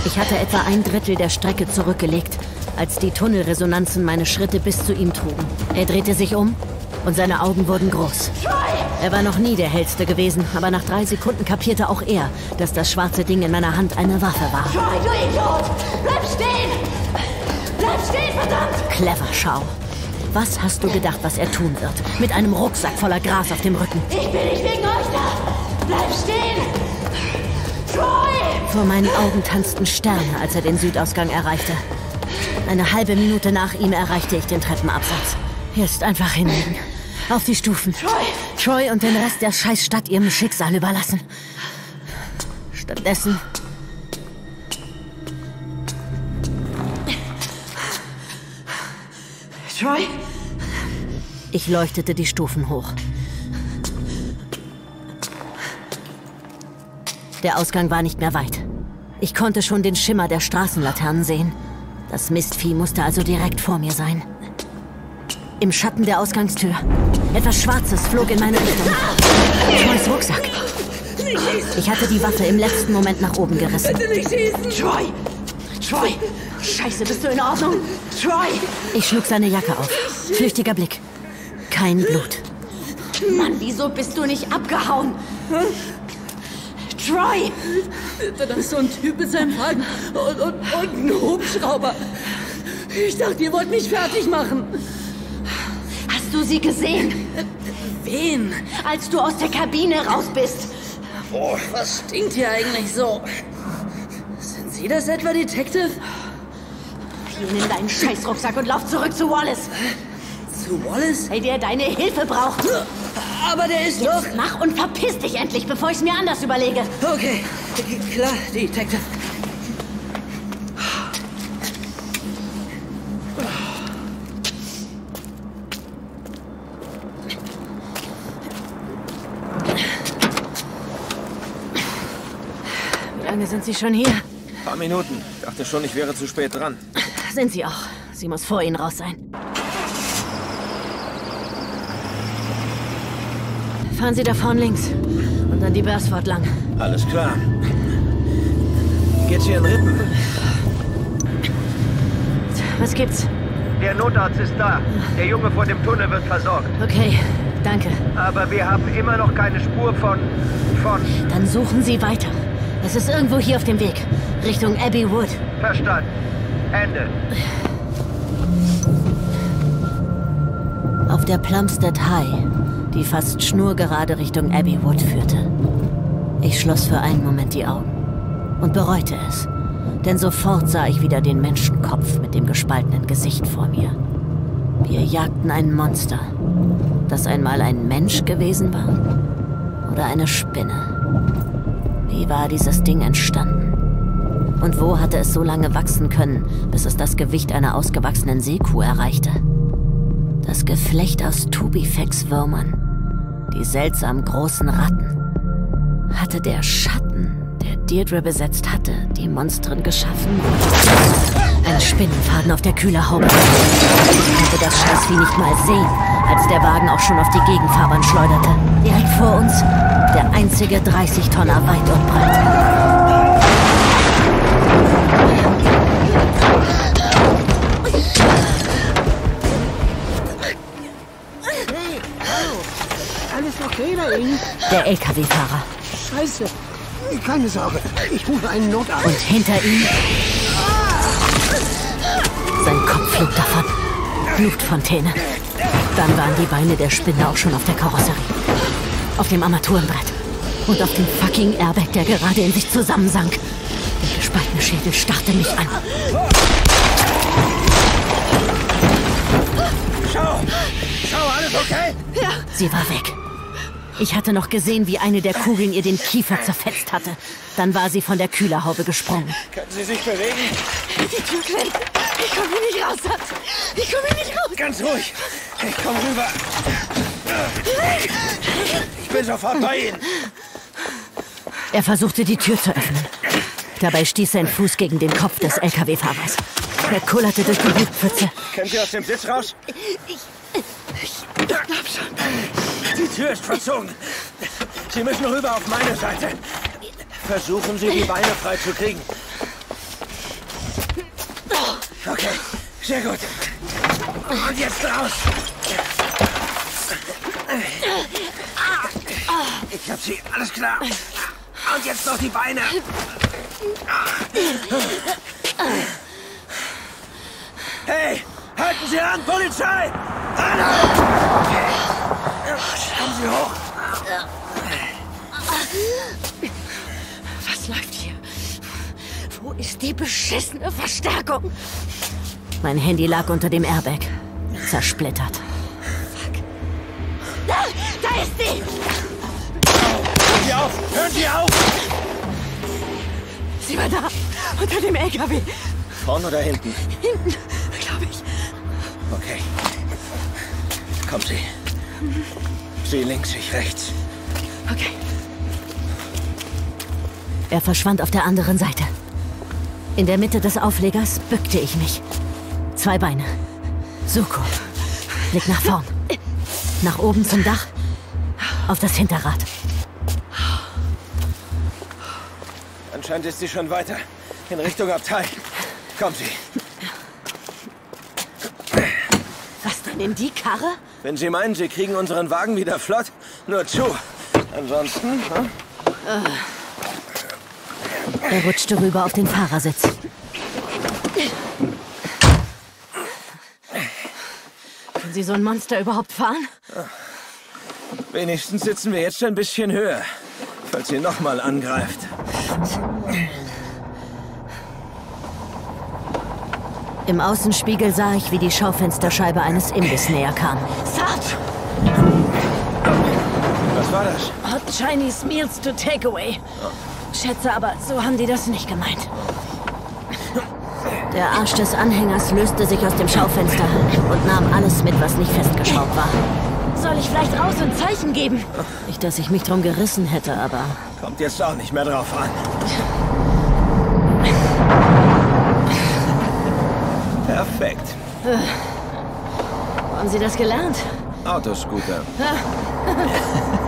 Ich hatte etwa ein Drittel der Strecke zurückgelegt, als die Tunnelresonanzen meine Schritte bis zu ihm trugen. Er drehte sich um und seine Augen wurden groß. Er war noch nie der Hellste gewesen, aber nach drei Sekunden kapierte auch er, dass das schwarze Ding in meiner Hand eine Waffe war. Troy, du Idiot! Bleib stehen! Bleib stehen, verdammt! Clever, Schau. Was hast du gedacht, was er tun wird? Mit einem Rucksack voller Gras auf dem Rücken. Ich bin nicht wegen euch da! Bleib stehen! Troy! Vor meinen Augen tanzten Sterne, als er den Südausgang erreichte. Eine halbe Minute nach ihm erreichte ich den Treppenabsatz. Jetzt einfach hinlegen. Auf die Stufen. Troy! Troy und den Rest der Scheißstadt ihrem Schicksal überlassen. Stattdessen Troy? Ich leuchtete die Stufen hoch. Der Ausgang war nicht mehr weit. Ich konnte schon den Schimmer der Straßenlaternen sehen. Das Mistvieh musste also direkt vor mir sein. Im Schatten der Ausgangstür. Etwas Schwarzes flog in meine Richtung. Troys Rucksack. Ich hatte die Waffe im letzten Moment nach oben gerissen. Bitte nicht schießen! Troy! Troy! Scheiße, bist du in Ordnung? Troy! Ich schlug seine Jacke auf. Flüchtiger Blick. Kein Blut. Mann, wieso bist du nicht abgehauen? Hm? Troy! Bitte, da ist so ein Typ mit seinem Wagen und, und, und ein Hubschrauber. Ich dachte, ihr wollt mich fertig machen. Hast du sie gesehen? Wen? Als du aus der Kabine raus bist. Boah, was stinkt hier eigentlich so? Sie das etwa, Detective? Hier, nimm deinen Scheißrucksack und lauf zurück zu Wallace. Zu Wallace? Hey, der deine Hilfe braucht. Aber der ist Jetzt doch... mach und verpiss dich endlich, bevor ich es mir anders überlege. Okay, klar, Detective. Wie lange sind Sie schon hier? Paar Minuten. Dachte schon, ich wäre zu spät dran. Sind Sie auch. Sie muss vor Ihnen raus sein. Fahren Sie da vorn links. Und dann die Bersford lang. Alles klar. Geht's hier in Rippen? Was gibt's? Der Notarzt ist da. Der Junge vor dem Tunnel wird versorgt. Okay, danke. Aber wir haben immer noch keine Spur von... von... Dann suchen Sie weiter. Es ist irgendwo hier auf dem Weg. Richtung Abbey Wood. Verstanden. Ende. Auf der Plumstead High, die fast schnurgerade Richtung Abbey Wood führte. Ich schloss für einen Moment die Augen und bereute es. Denn sofort sah ich wieder den Menschenkopf mit dem gespaltenen Gesicht vor mir. Wir jagten ein Monster, das einmal ein Mensch gewesen war oder eine Spinne. Wie war dieses Ding entstanden? Und wo hatte es so lange wachsen können, bis es das Gewicht einer ausgewachsenen Seekuh erreichte? Das Geflecht aus Tubifex-Würmern, die seltsam großen Ratten. Hatte der Schatten, der Deirdre besetzt hatte, die Monstren geschaffen? Ein Spinnenfaden auf der Kühlerhaube. Ich konnte das Scheißvieh nicht mal sehen, als der Wagen auch schon auf die Gegenfahrbahn schleuderte. Direkt vor uns der einzige 30-Tonner weit und breit. Hey, hallo. Alles okay da Ihnen? Der LKW-Fahrer. Scheiße. Keine Sorge. Ich rufe einen Notarzt. Und hinter ihm sein Kopf flog davon. Blutfontäne. Dann waren die Beine der Spinne auch schon auf der Karosserie. Auf dem Armaturenbrett. Und auf dem fucking Airbag, der gerade in sich zusammensank. Der gespaltene Schädel starrte mich an. Schau! Schau, alles okay? Ja. Sie war weg. Ich hatte noch gesehen, wie eine der Kugeln ihr den Kiefer zerfetzt hatte. Dann war sie von der Kühlerhaube gesprungen. Können Sie sich bewegen? Die Tür klemmt. Ich komme hier nicht raus, Schatz. Ich komme hier nicht raus. Ganz ruhig. Ich komme rüber. Ich bin sofort bei Ihnen. Er versuchte, die Tür zu öffnen. Dabei stieß sein Fuß gegen den Kopf des LKW-Fahrers. Er kullerte durch die Blutpfütze. Können Sie aus dem Sitz raus? Ich, ich glaub schon. Die Tür ist verzogen. Sie müssen rüber auf meine Seite. Versuchen Sie, die Beine frei zu kriegen. Okay, sehr gut. Und jetzt raus. Ich hab Sie, alles klar. Und jetzt noch die Beine. Hey, halten Sie an, Polizei! Anhalten! Kommen Sie hoch. Was läuft hier? Wo ist die beschissene Verstärkung? Mein Handy lag unter dem Airbag. Zersplittert. Auf! Hören Sie auf! Sie war da, unter dem LKW. Vorne oder hinten? Hinten, glaube ich. Okay. Kommen Sie. Sie links, ich rechts. Okay. Er verschwand auf der anderen Seite. In der Mitte des Auflegers bückte ich mich. Zwei Beine. Suko. Blick nach vorn. Nach oben zum Dach. Auf das Hinterrad. Anscheinend ist sie schon weiter. In Richtung Abteil. Kommen Sie. Was denn in die Karre? Wenn Sie meinen, Sie kriegen unseren Wagen wieder flott, nur zu. Ansonsten, hm? Er rutschte rüber auf den Fahrersitz. Können Sie so ein Monster überhaupt fahren? wenigstens sitzen wir jetzt ein bisschen höher, falls sie nochmal angreift. Im Außenspiegel sah ich, wie die Schaufensterscheibe eines Imbiss näher kam. Sarge! Was war das? Hot Chinese Meals to Takeaway. Schätze, aber so haben die das nicht gemeint. Der Arsch des Anhängers löste sich aus dem Schaufenster und nahm alles mit, was nicht festgeschraubt war. Soll ich vielleicht raus und Zeichen geben? Nicht, dass ich mich drum gerissen hätte, aber Kommt jetzt auch nicht mehr drauf an. Perfekt. Wo haben Sie das gelernt? Autoscooter.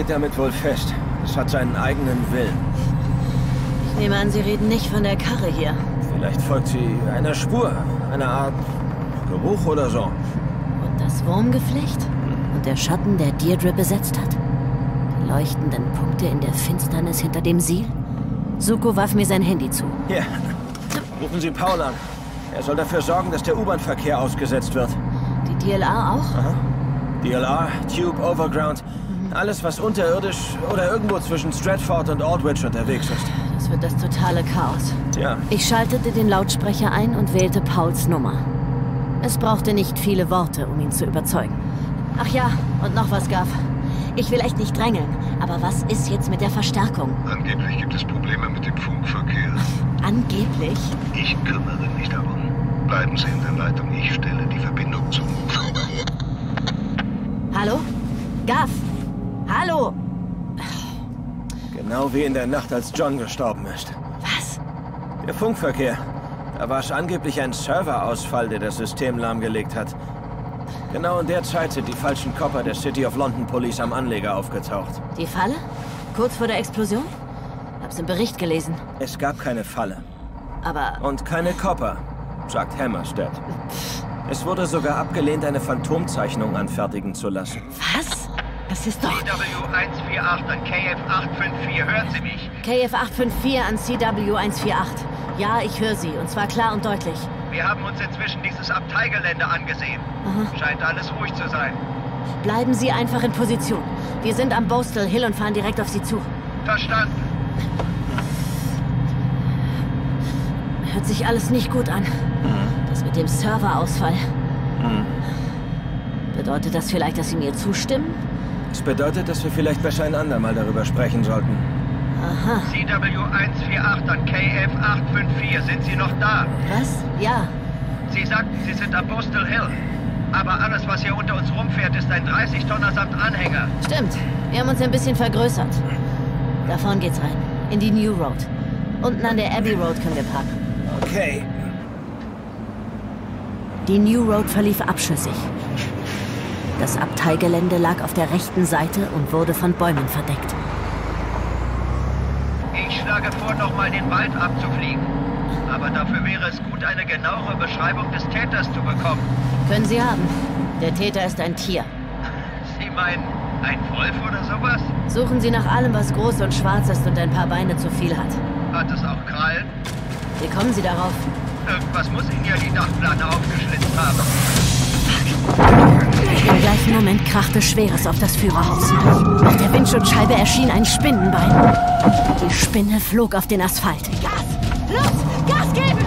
steht damit wohl fest. Es hat seinen eigenen Willen. Ich nehme an, Sie reden nicht von der Karre hier. Vielleicht folgt sie einer Spur, einer Art Geruch oder so. Und das Wurmgeflecht? Und der Schatten, der Deirdre besetzt hat? Die leuchtenden Punkte in der Finsternis hinter dem Siel? Suko warf mir sein Handy zu. Hier, rufen Sie Paul an. Er soll dafür sorgen, dass der U-Bahn-Verkehr ausgesetzt wird. Die DLR auch? Aha. DLR, Tube, Overground. Alles, was unterirdisch oder irgendwo zwischen Stratford und Aldwych unterwegs ist. Das wird das totale Chaos. Tja, Ich schaltete den Lautsprecher ein und wählte Pauls Nummer. Es brauchte nicht viele Worte, um ihn zu überzeugen. Ach ja, und noch was, Gav. Ich will echt nicht drängeln, aber was ist jetzt mit der Verstärkung? Angeblich gibt es Probleme mit dem Funkverkehr. Angeblich? Ich kümmere mich darum. Bleiben Sie in der Leitung, ich stelle die Verbindung zu. Hallo? Gav? Genau wie in der Nacht, als John gestorben ist. Was? Der Funkverkehr. Da war es angeblich ein Serverausfall, der das System lahmgelegt hat. Genau in der Zeit sind die falschen Kopper der City of London Police am Anleger aufgetaucht. Die Falle? Kurz vor der Explosion? Hab's im Bericht gelesen. Es gab keine Falle. Aber Und keine Kopper, sagt Hammerstead. Es wurde sogar abgelehnt, eine Phantomzeichnung anfertigen zu lassen. was? Das ist doch... CW148 an KF854, hören Sie mich? KF854 an CW148. Ja, ich höre Sie, und zwar klar und deutlich. Wir haben uns inzwischen dieses Abteigelände angesehen. Aha. Scheint alles ruhig zu sein. Bleiben Sie einfach in Position. Wir sind am Bostel Hill und fahren direkt auf Sie zu. Verstanden. Hört sich alles nicht gut an. Das mit dem Serverausfall. Bedeutet das vielleicht, dass Sie mir zustimmen? Das bedeutet, dass wir vielleicht besser ein andermal darüber sprechen sollten. Aha. CW148 an KF854, sind Sie noch da? Was? Ja. Sie sagten, Sie sind am Postal Hill. Aber alles, was hier unter uns rumfährt, ist ein 30-Tonner samt Anhänger. Stimmt. Wir haben uns ein bisschen vergrößert. Da vorn geht's rein. In die New Road. Unten an der Abbey Road können wir parken. Okay. Die New Road verlief abschüssig. Das Abteigelände lag auf der rechten Seite und wurde von Bäumen verdeckt. Ich schlage vor, nochmal den Wald abzufliegen. Aber dafür wäre es gut, eine genauere Beschreibung des Täters zu bekommen. Können Sie haben. Der Täter ist ein Tier. Sie meinen, ein Wolf oder sowas? Suchen Sie nach allem, was groß und schwarz ist und ein paar Beine zu viel hat. Hat es auch Krallen? Wie kommen Sie darauf? Irgendwas muss Ihnen ja die Dachplane aufgeschlitzt haben. Im gleichen Moment krachte Schweres auf das Führerhaus. Auf der Windschutzscheibe erschien ein Spinnenbein. Die Spinne flog auf den Asphalt. Los, Gas geben!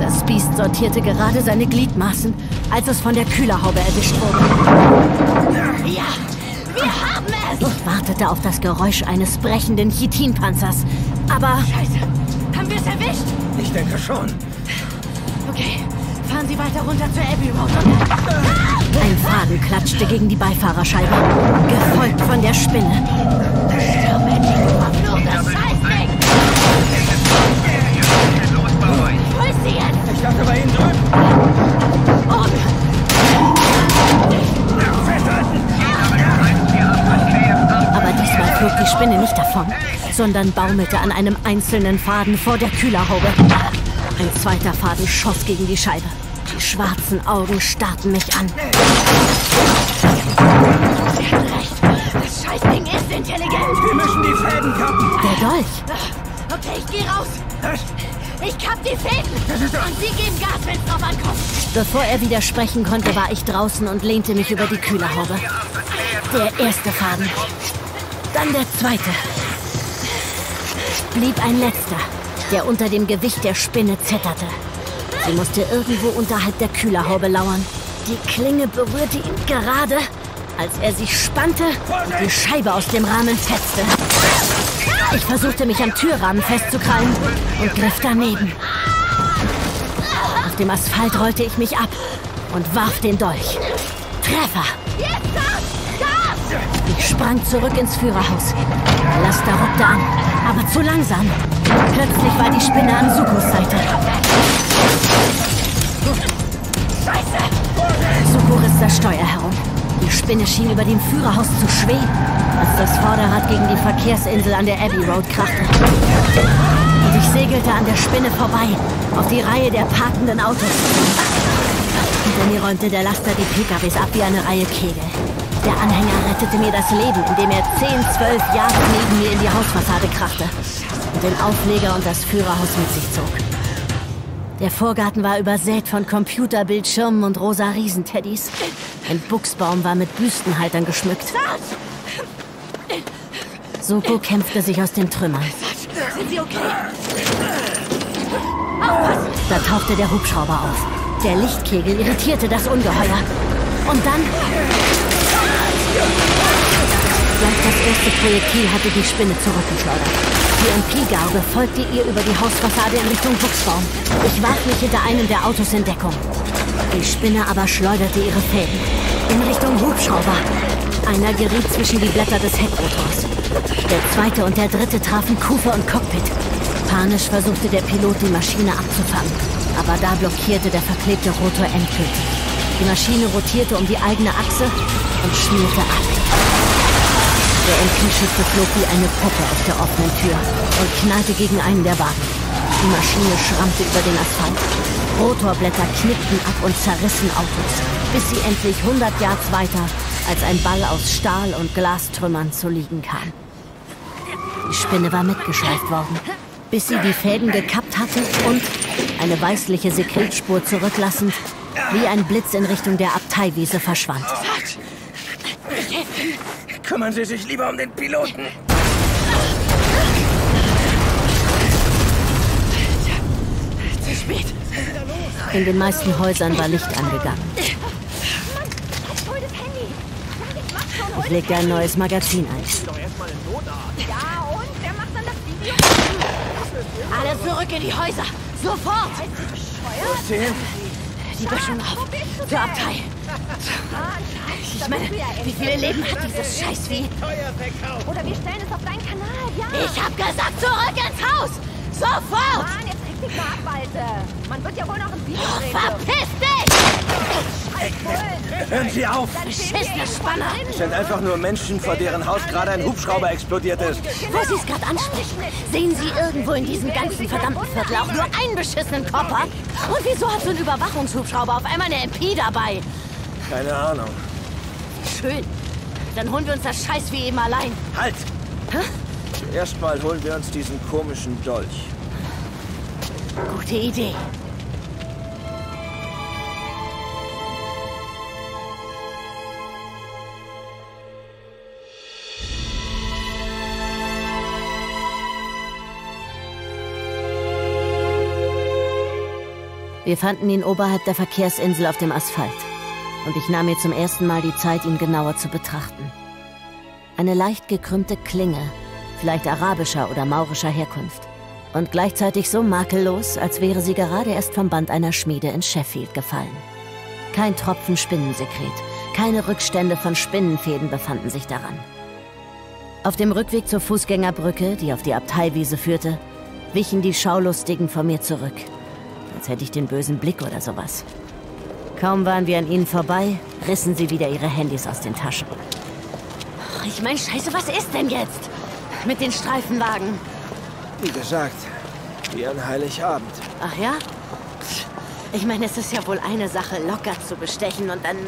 Das Biest sortierte gerade seine Gliedmaßen, als es von der Kühlerhaube erwischt wurde. Ja, wir haben es! Ich wartete auf das Geräusch eines brechenden Chitinpanzers. Aber Scheiße, haben wir es erwischt? Ich denke schon. Okay, fahren Sie weiter runter zur Abbey Road. Ein Faden klatschte gegen die Beifahrerscheibe, gefolgt von der Spinne. Aber diesmal flog die Spinne nicht davon, sondern baumelte an einem einzelnen Faden vor der Kühlerhaube. Ein zweiter Faden schoss gegen die Scheibe. Die schwarzen Augen starrten mich an. Sie hat recht. Das Scheißding ist intelligent. Wir müssen die Fäden kappen. Der Dolch. Okay, ich gehe raus. Was? Ich kapp die Fäden. Und Sie geben Gas, wenn's drauf ankommt. Bevor er widersprechen konnte, war ich draußen und lehnte mich über die Kühlerhaube. Der erste Faden. Dann der zweite. Blieb ein letzter, der unter dem Gewicht der Spinne zitterte. Sie musste irgendwo unterhalb der Kühlerhaube lauern. Die Klinge berührte ihn gerade, als er sich spannte und die Scheibe aus dem Rahmen fetzte. Ich versuchte mich am Türrahmen festzukrallen und griff daneben. Auf dem Asphalt rollte ich mich ab und warf den Dolch. Treffer! Ich sprang zurück ins Führerhaus. Der Laster ruckte an, aber zu langsam. Plötzlich war die Spinne an Sukos Seite. Scheiße! Suko riss das Steuer herum. Die Spinne schien über dem Führerhaus zu schweben, als das Vorderrad gegen die Verkehrsinsel an der Abbey Road krachte. Und ich segelte an der Spinne vorbei, auf die Reihe der parkenden Autos. Hinter mir räumte der Laster die PKWs ab wie eine Reihe Kegel. Der Anhänger rettete mir das Leben, indem er 10, 12 Jahre neben mir in die Hausfassade krachte den Aufleger und das Führerhaus mit sich zog. Der Vorgarten war übersät von Computerbildschirmen und rosa Riesenteddys. Ein Buchsbaum war mit Büstenhaltern geschmückt. Soko kämpfte sich aus den Trümmern. Sind Sie okay? Da tauchte der Hubschrauber auf. Der Lichtkegel irritierte das Ungeheuer. Und dann... Gleich das erste Projektil hatte die Spinne zurückgeschleudert. Die MP-Garde folgte ihr über die Hausfassade in Richtung Buchsbaum. Ich warf mich hinter einem der Autos in Deckung. Die Spinne aber schleuderte ihre Fäden. In Richtung Hubschrauber. Einer geriet zwischen die Blätter des Heckrotors. Der zweite und der dritte trafen Kufe und Cockpit. Panisch versuchte der Pilot, die Maschine abzufangen. Aber da blockierte der verklebte Rotor endgültig. Die Maschine rotierte um die eigene Achse und schmierte ab. Der MP-Schütze flog wie eine Puppe aus der offenen Tür und knallte gegen einen der Wagen. Die Maschine schrammte über den Asphalt. Rotorblätter knickten ab und zerrissen Autos, bis sie endlich 100 Yards weiter als ein Ball aus Stahl und Glastrümmern zu liegen kam. Die Spinne war mitgeschleift worden, bis sie die Fäden gekappt hatte und, eine weißliche Sekretspur zurücklassend, wie ein Blitz in Richtung der Abteiwiese verschwand. Kümmern Sie sich lieber um den Piloten. Zu spät. In den meisten Häusern war Licht angegangen. Ich legte ein neues Magazin ein. Ja, und? Wer macht dann das Video? Alle zurück in die Häuser. Sofort! Die Böschung auf. Für Abtei. Ich meine, wie viele Leben hat dieses Scheißvieh? Oder wir stellen es auf deinen Kanal, ja. Ich hab gesagt, zurück ins Haus! Sofort! Mann, jetzt reg dich mal ab, Alte. Man wird ja wohl noch ein Video Oh, drehen. verpiss dich! Hören Sie auf! Beschissene Spanner! Es sind einfach nur Menschen, vor deren Haus gerade ein Hubschrauber explodiert ist. Wo Sie es gerade ansprechen, sehen Sie irgendwo in diesem ganzen verdammten Viertel auch nur einen beschissenen Kopper? Und wieso hat so ein Überwachungshubschrauber auf einmal eine MP dabei? Keine Ahnung. Schön. Dann holen wir uns das Scheiß wie eben allein. Halt! Hä? Zuerst mal holen wir uns diesen komischen Dolch. Gute Idee. Wir fanden ihn oberhalb der Verkehrsinsel auf dem Asphalt. Und ich nahm mir zum ersten Mal die Zeit, ihn genauer zu betrachten. Eine leicht gekrümmte Klinge, vielleicht arabischer oder maurischer Herkunft. Und gleichzeitig so makellos, als wäre sie gerade erst vom Band einer Schmiede in Sheffield gefallen. Kein Tropfen Spinnensekret, keine Rückstände von Spinnenfäden befanden sich daran. Auf dem Rückweg zur Fußgängerbrücke, die auf die Abteiwiese führte, wichen die Schaulustigen vor mir zurück. Als hätte ich den bösen Blick oder sowas. Kaum waren wir an ihnen vorbei, rissen sie wieder ihre Handys aus den Taschen. Ich mein, scheiße, was ist denn jetzt? Mit den Streifenwagen. Wie gesagt, wie an Heiligabend. Ach ja? Ich meine, es ist ja wohl eine Sache, locker zu bestechen und dann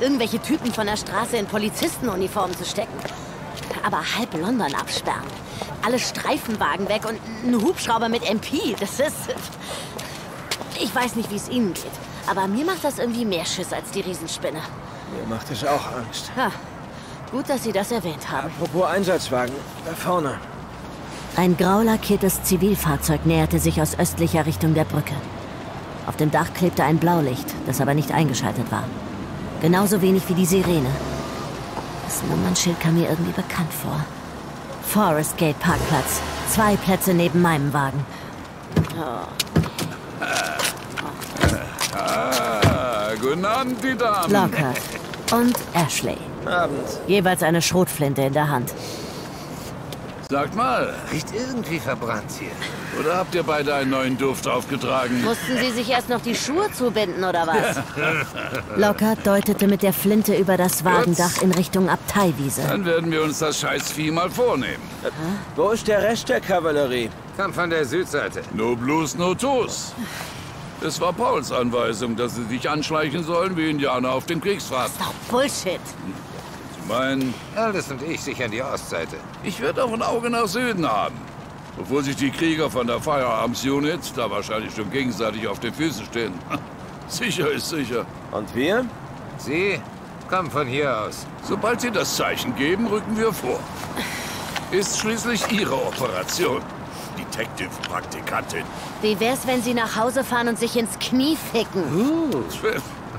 irgendwelche Typen von der Straße in Polizistenuniformen zu stecken. Aber halb London absperren. Alle Streifenwagen weg und ein Hubschrauber mit MP. Das ist. Ich weiß nicht, wie es Ihnen geht. Aber mir macht das irgendwie mehr Schiss als die Riesenspinne. Mir macht es auch Angst. Ha, gut, dass Sie das erwähnt haben. Apropos Einsatzwagen, da vorne. Ein grau lackiertes Zivilfahrzeug näherte sich aus östlicher Richtung der Brücke. Auf dem Dach klebte ein Blaulicht, das aber nicht eingeschaltet war. Genauso wenig wie die Sirene. Das Nummernschild kam mir irgendwie bekannt vor. Forest Gate Parkplatz. Zwei Plätze neben meinem Wagen. Oh. Ah, guten Abend, die Damen. Lockhart und Ashley. Abend. Jeweils eine Schrotflinte in der Hand. Sagt mal. Riecht irgendwie verbrannt hier. Oder habt ihr beide einen neuen Duft aufgetragen? Mussten Sie sich erst noch die Schuhe zubinden, oder was? Lockhart deutete mit der Flinte über das Wagendach in Richtung Abteiwiese. Dann werden wir uns das Scheißvieh mal vornehmen. Wo ist der Rest der Kavallerie? Kam von der Südseite. No Blues, no Tos. Es war Pauls Anweisung, dass sie sich anschleichen sollen wie Indianer auf dem Kriegsfahrt. Doch Bullshit. Sie meinen, Aldous und ich sichern die Ostseite. ich werde auch ein Auge nach Süden haben. Bevor sich die Krieger von der Firearms Unit da wahrscheinlich schon gegenseitig auf den Füßen stehen. Sicher ist sicher. Und wir? Sie kommen von hier aus. Sobald Sie das Zeichen geben, rücken wir vor. Ist schließlich Ihre Operation. Detective-Praktikantin. Wie wär's, wenn Sie nach Hause fahren und sich ins Knie ficken? Uh,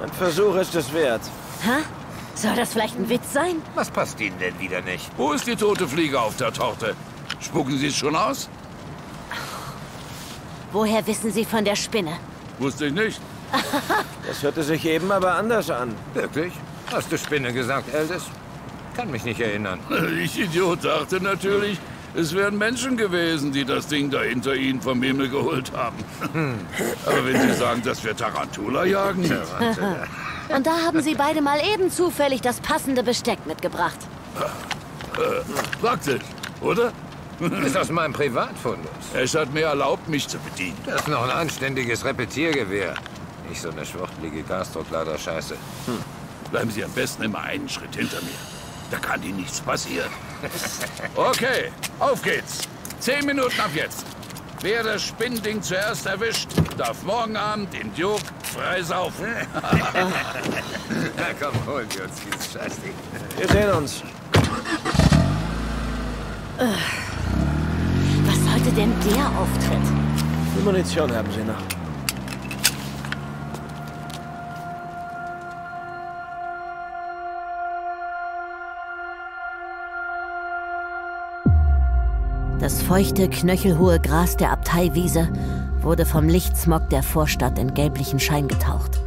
ein Versuch ist es wert. Hä? Soll das vielleicht ein Witz sein? Was passt Ihnen denn wieder nicht? Wo ist die tote Fliege auf der Torte? Spucken Sie es schon aus? Woher wissen Sie von der Spinne? Wusste ich nicht. Das hörte sich eben aber anders an. Wirklich? Hast du Spinne gesagt, Aldous? Kann mich nicht erinnern. Ich Idiot dachte natürlich, es wären Menschen gewesen, die das Ding da hinter Ihnen vom Himmel geholt haben. Aber wenn Sie sagen, dass wir Tarantula jagen... Und da haben Sie beide mal eben zufällig das passende Besteck mitgebracht. Äh, praktisch, oder? Ist aus meinem Privatfundus. Es hat mir erlaubt, mich zu bedienen. Das ist noch ein anständiges Repetiergewehr. Nicht so eine schwuchtelige Gasdrucklader-Scheiße. Hm. Bleiben Sie am besten immer einen Schritt hinter mir. Da kann Ihnen nichts passieren. Okay, auf geht's. Zehn Minuten ab jetzt. Wer das Spinnding zuerst erwischt, darf morgen Abend in Duke frei saufen. Na komm, holen wir uns dieses Scheißding. Wir sehen uns. Was sollte denn der Auftritt? Die Munition haben Sie noch. Das feuchte, knöchelhohe Gras der Abteiwiese wurde vom Lichtsmog der Vorstadt in gelblichen Schein getaucht.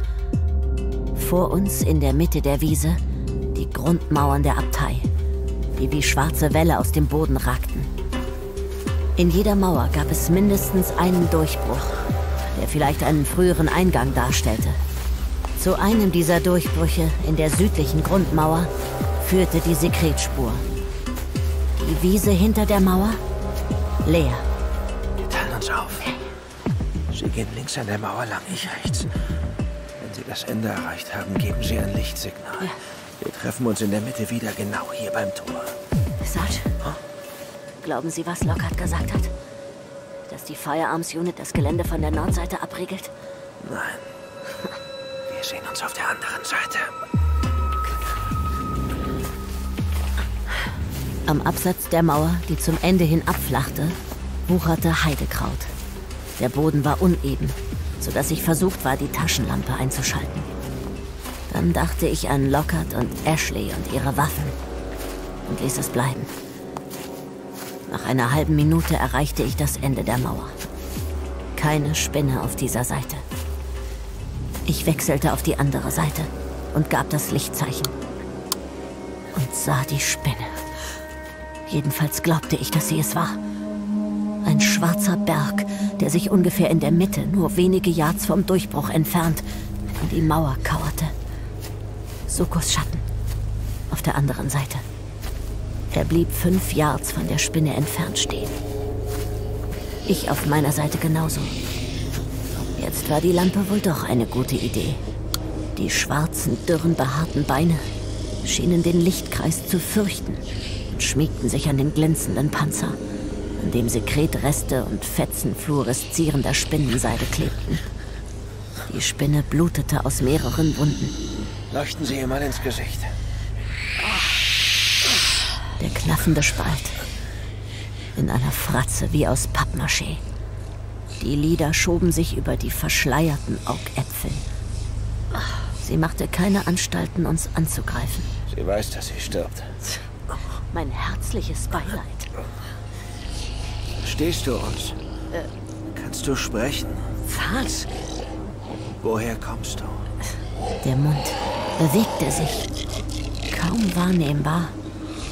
Vor uns in der Mitte der Wiese die Grundmauern der Abtei, die wie schwarze Wälle aus dem Boden ragten. In jeder Mauer gab es mindestens einen Durchbruch, der vielleicht einen früheren Eingang darstellte. Zu einem dieser Durchbrüche in der südlichen Grundmauer führte die Sekretspur. Die Wiese hinter der Mauer leer. Wir teilen uns auf. Sie gehen links an der Mauer lang, ich rechts. Wenn Sie das Ende erreicht haben, geben Sie ein Lichtsignal. Ja. Wir treffen uns in der Mitte wieder, genau hier beim Tor. Sarge, glauben Sie, was Lockhart gesagt hat? Dass die Firearms Unit das Gelände von der Nordseite abriegelt? Nein. Wir sehen uns auf der anderen Seite. Am Absatz der Mauer, die zum Ende hin abflachte, wucherte Heidekraut. Der Boden war uneben, sodass ich versucht war, die Taschenlampe einzuschalten. Dann dachte ich an Lockhart und Ashley und ihre Waffen und ließ es bleiben. Nach einer halben Minute erreichte ich das Ende der Mauer. Keine Spinne auf dieser Seite. Ich wechselte auf die andere Seite und gab das Lichtzeichen. Und sah die Spinne. Jedenfalls glaubte ich, dass sie es war. Ein schwarzer Berg, der sich ungefähr in der Mitte, nur wenige Yards vom Durchbruch entfernt, an die Mauer kauerte. Sukos Schatten. Auf der anderen Seite. Er blieb fünf Yards von der Spinne entfernt stehen. Ich auf meiner Seite genauso. Jetzt war die Lampe wohl doch eine gute Idee. Die schwarzen, dürren, behaarten Beine schienen den Lichtkreis zu fürchten und schmiegten sich an den glänzenden Panzer, an dem Sekretreste und Fetzen fluoreszierender Spinnenseide klebten. Die Spinne blutete aus mehreren Wunden. Leuchten Sie ihr mal ins Gesicht. Der klaffende Spalt. In einer Fratze wie aus Pappmaché. Die Lider schoben sich über die verschleierten Augäpfel. Sie machte keine Anstalten, uns anzugreifen. Sie weiß, dass sie stirbt. Mein herzliches Beileid. Stehst du uns? Äh, Kannst du sprechen? was? Woher kommst du? Der Mund bewegte sich. Kaum wahrnehmbar,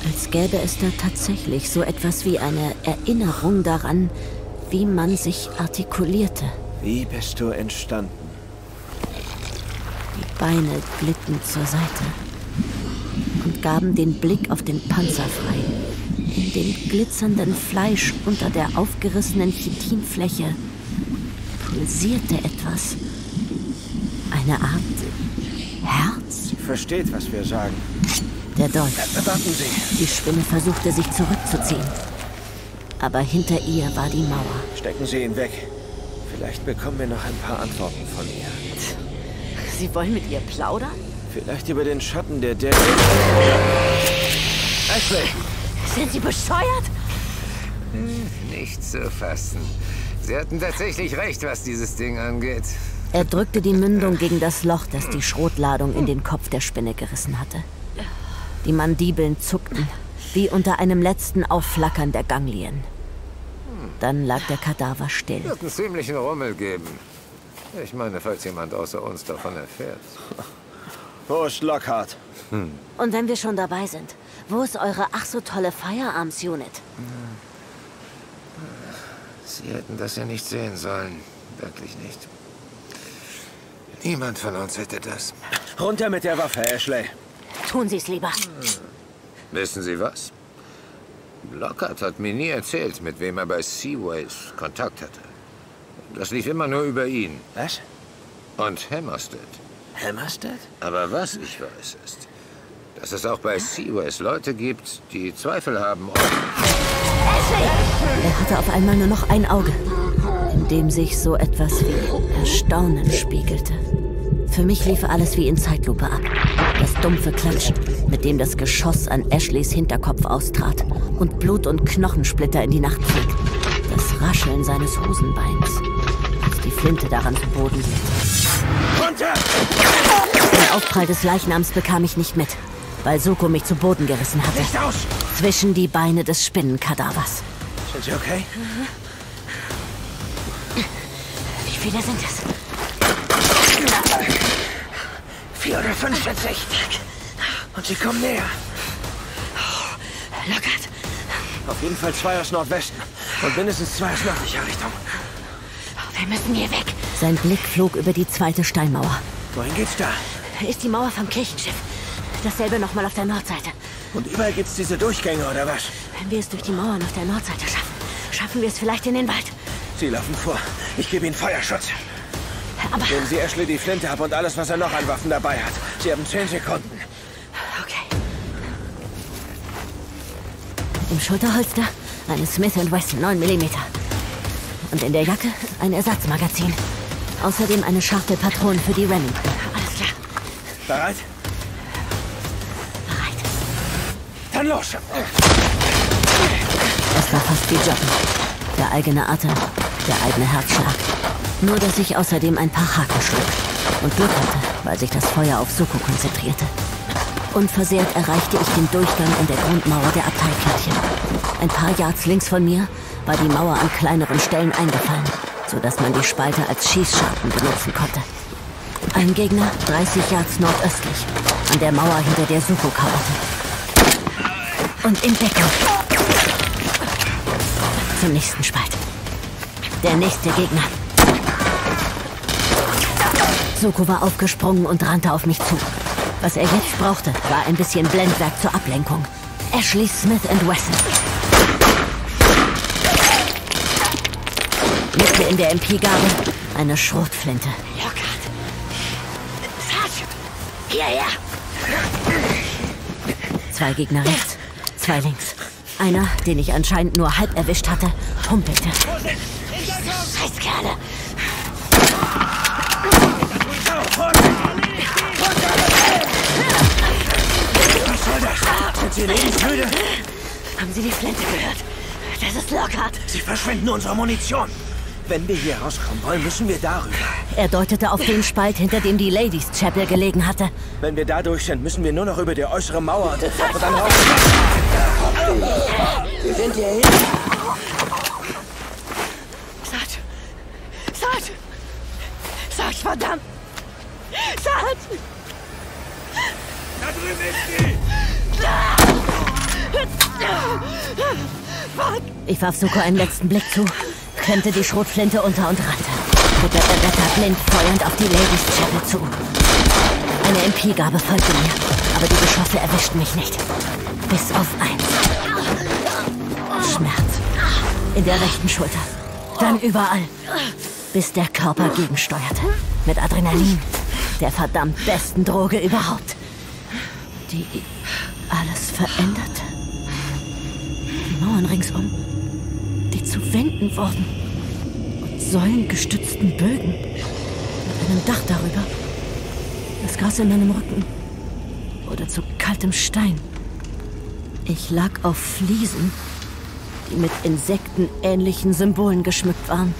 Als gäbe es da tatsächlich so etwas wie eine Erinnerung daran, wie man sich artikulierte. Wie bist du entstanden? Die Beine glitten zur Seite gaben den Blick auf den Panzer frei. In dem glitzernden Fleisch unter der aufgerissenen Chitinfläche pulsierte etwas. Eine Art Herz? Sie versteht, was wir sagen. Der Dolch. Warten Sie. Die Spinne versuchte sich zurückzuziehen. Aber hinter ihr war die Mauer. Stecken Sie ihn weg. Vielleicht bekommen wir noch ein paar Antworten von ihr. Sie wollen mit ihr plaudern? Vielleicht über den Schatten der Dead. Ashley! Sind Sie bescheuert? Nicht zu fassen. Sie hatten tatsächlich recht, was dieses Ding angeht. Er drückte die Mündung gegen das Loch, das die Schrotladung in den Kopf der Spinne gerissen hatte. Die Mandibeln zuckten, wie unter einem letzten Aufflackern der Ganglien. Dann lag der Kadaver still. Wird einen ziemlichen Rummel geben. Ich meine, falls jemand außer uns davon erfährt. Wo ist Lockhart? Und wenn wir schon dabei sind, wo ist eure ach so tolle Firearms-Unit? Sie hätten das ja nicht sehen sollen. Wirklich nicht. Niemand von uns hätte das. Runter mit der Waffe, Ashley. Tun Sie es lieber. Wissen Sie was? Lockhart hat mir nie erzählt, mit wem er bei Seaways Kontakt hatte. Das lief immer nur über ihn. Was? Und Hammerstead. Hammerstead? Aber was ich weiß ist, dass es auch bei Seaways Leute gibt, die Zweifel haben, ob... Er hatte auf einmal nur noch ein Auge, in dem sich so etwas wie Erstaunen spiegelte. Für mich lief alles wie in Zeitlupe ab. Das dumpfe Klatschen, mit dem das Geschoss an Ashleys Hinterkopf austrat und Blut und Knochensplitter in die Nacht flog. Das Rascheln seines Hosenbeins, als die Flinte daran zu Boden glitt. Den Aufprall des Leichnams bekam ich nicht mit, weil Suko mich zu Boden gerissen hatte. Nicht aus! Zwischen die Beine des Spinnenkadavers. Sind Sie okay? Wie viele sind es? 445. Und sie kommen näher. Lockert. Auf jeden Fall zwei aus Nordwesten. Und mindestens zwei aus nördlicher Richtung. Wir müssen hier weg. Sein Blick flog über die zweite Steinmauer. Wohin geht's da? Ist die Mauer vom Kirchenschiff. Dasselbe nochmal auf der Nordseite. Und überall gibt's diese Durchgänge, oder was? Wenn wir es durch die Mauern auf der Nordseite schaffen, schaffen wir es vielleicht in den Wald. Sie laufen vor. Ich gebe Ihnen Feuerschutz. Aber... Nehmen Sie Ashley die Flinte ab und alles, was er noch an Waffen dabei hat. Sie haben zehn Sekunden. Okay. Im Schulterholster eine Smith Wesson 9 mm. Und in der Jacke ein Ersatzmagazin. Außerdem eine Schachtel Patronen für die Remington. Alles klar. Bereit? Bereit. Dann los! Es war fast wie Joggen. Der eigene Atem, der eigene Herzschlag. Nur, dass ich außerdem ein paar Haken schlug. Und Glück hatte, weil sich das Feuer auf Suko konzentrierte. Unversehrt erreichte ich den Durchgang in der Grundmauer der Abteilpförtchen. Ein paar Yards links von mir war die Mauer an kleineren Stellen eingefallen, sodass man die Spalte als Schießscharten benutzen konnte. Ein Gegner 30 Yards nordöstlich, an der Mauer hinter der Suko kauerte. Und in Deckung. Zum nächsten Spalt. Der nächste Gegner. Suko war aufgesprungen und rannte auf mich zu. Was er jetzt brauchte, war ein bisschen Blendwerk zur Ablenkung. Ashley Smith Wesson. Mitten in der MP-Gabel eine Schrotflinte. Lockert. Sarge! Hierher! Zwei Gegner rechts, zwei links. Einer, den ich anscheinend nur halb erwischt hatte, humpelte. Scheißkerle! Was soll das? Sind Sie lebensmüde? Haben Sie die Flinte gehört? Das ist Lockhart. Sie verschwenden unsere Munition. Wenn wir hier rauskommen wollen, müssen wir darüber. Er deutete auf den Spalt, hinter dem die Ladies Chapel gelegen hatte. Wenn wir da durch sind, müssen wir nur noch über die äußere Mauer und, dann raus. Wir sind hier hin. Sarge! Sarge! Sarge, verdammt! Sarge! Da drüben ist sie! Ich warf Suko einen letzten Blick zu, klemmte die Schrotflinte unter und rannte. Mit der Beretta blind feuernd auf die Ladies Chapel zu. Eine MP-Gabe folgte mir, aber die Geschosse erwischten mich nicht. Bis auf eins. Schmerz. In der rechten Schulter. Dann überall. Bis der Körper gegensteuerte. Mit Adrenalin. Der verdammt besten Droge überhaupt. Die alles veränderte. Die Mauern ringsum, die zu Wänden wurden. Säulengestützten Bögen. Mit einem Dach darüber. Das Gras in meinem Rücken. Oder zu kaltem Stein. Ich lag auf Fliesen, die mit insektenähnlichen Symbolen geschmückt waren.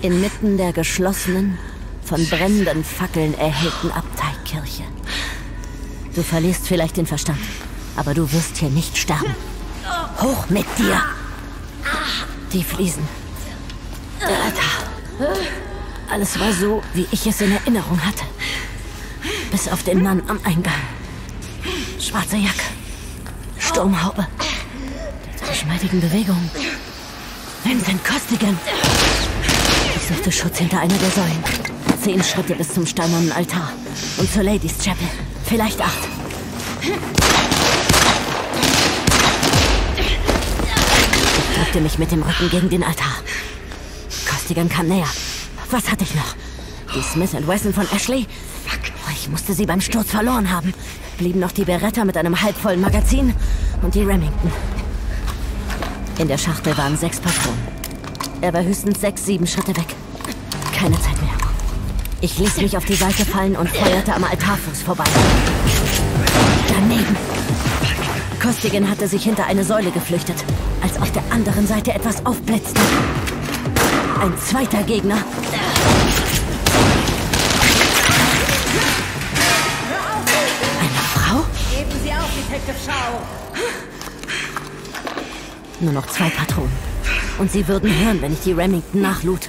Inmitten der geschlossenen, von brennenden Fackeln erhellten Abteikirche. Du verlierst vielleicht den Verstand, aber du wirst hier nicht sterben. Hoch mit dir! Die Fliesen. Alles war so, wie ich es in Erinnerung hatte. Bis auf den Mann am Eingang. Schwarze Jacke. Sturmhaube. Die geschmeidigen Bewegungen. Vincent Costigan. Ich suchte Schutz hinter einer der Säulen. Zehn Schritte bis zum steinernen Altar. Und zur Ladies Chapel. Vielleicht acht. Ich drückte mich mit dem Rücken gegen den Altar. Costigan kam näher. Was hatte ich noch? Die Smith Wesson von Ashley? Ich musste sie beim Sturz verloren haben. Blieben noch die Beretta mit einem halbvollen Magazin und die Remington. In der Schachtel waren sechs Patronen. Er war höchstens sechs, sieben Schritte weg. Keine Zeit mehr. Ich ließ mich auf die Seite fallen und feuerte am Altarfuß vorbei. Daneben. Costigan hatte sich hinter eine Säule geflüchtet, als auf der anderen Seite etwas aufblitzte. Ein zweiter Gegner. Eine Frau? Geben Sie auf, Detective Schau. Nur noch zwei Patronen. Und sie würden hören, wenn ich die Remington nachlud.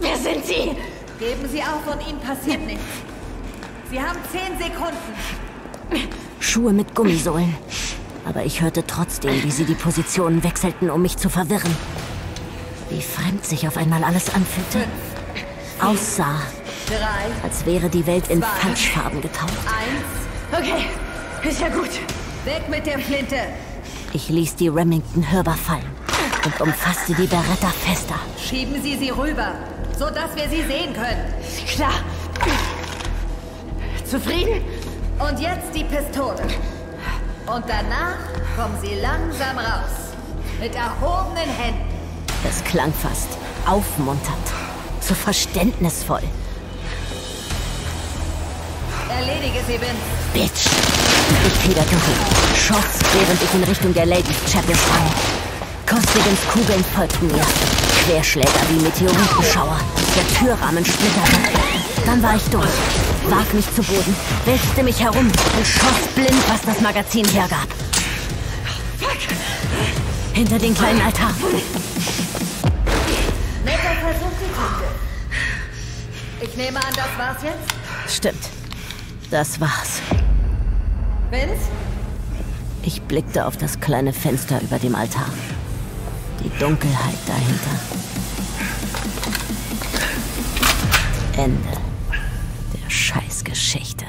Wer sind Sie? Geben Sie auf und Ihnen passiert nichts. Sie haben zehn Sekunden. Schuhe mit Gummisohlen. Aber ich hörte trotzdem, wie sie die Positionen wechselten, um mich zu verwirren. Wie fremd sich auf einmal alles anfühlte. Aussah, Drei, als wäre die Welt in Zwei. Falschfarben getaucht. eins. Okay, ist ja gut. Weg mit der Flinte. Ich ließ die Remington hörbar fallen und umfasste die Beretta fester. Schieben Sie sie rüber, sodass wir sie sehen können. Klar. Zufrieden? Und jetzt die Pistole. Und danach kommen Sie langsam raus. Mit erhobenen Händen. Es klang fast aufmunternd, so verständnisvoll. Erledige sie, Vince. Bitch! Ich federte hoch, schoss, während ich in Richtung der Ladies Chapel sprang. Costigans Kugeln folgten mir. Querschläger wie Meteoritenschauer. Der Türrahmen splitterte. Dann war ich durch, warf mich zu Boden, wälzte mich herum und schoss blind, was das Magazin hergab. Hinter den kleinen Altar. Netter Versuch, Detective. Ich nehme an, das war's jetzt? Stimmt. Das war's. Vince? Ich blickte auf das kleine Fenster über dem Altar. Die Dunkelheit dahinter. Ende der Scheißgeschichte.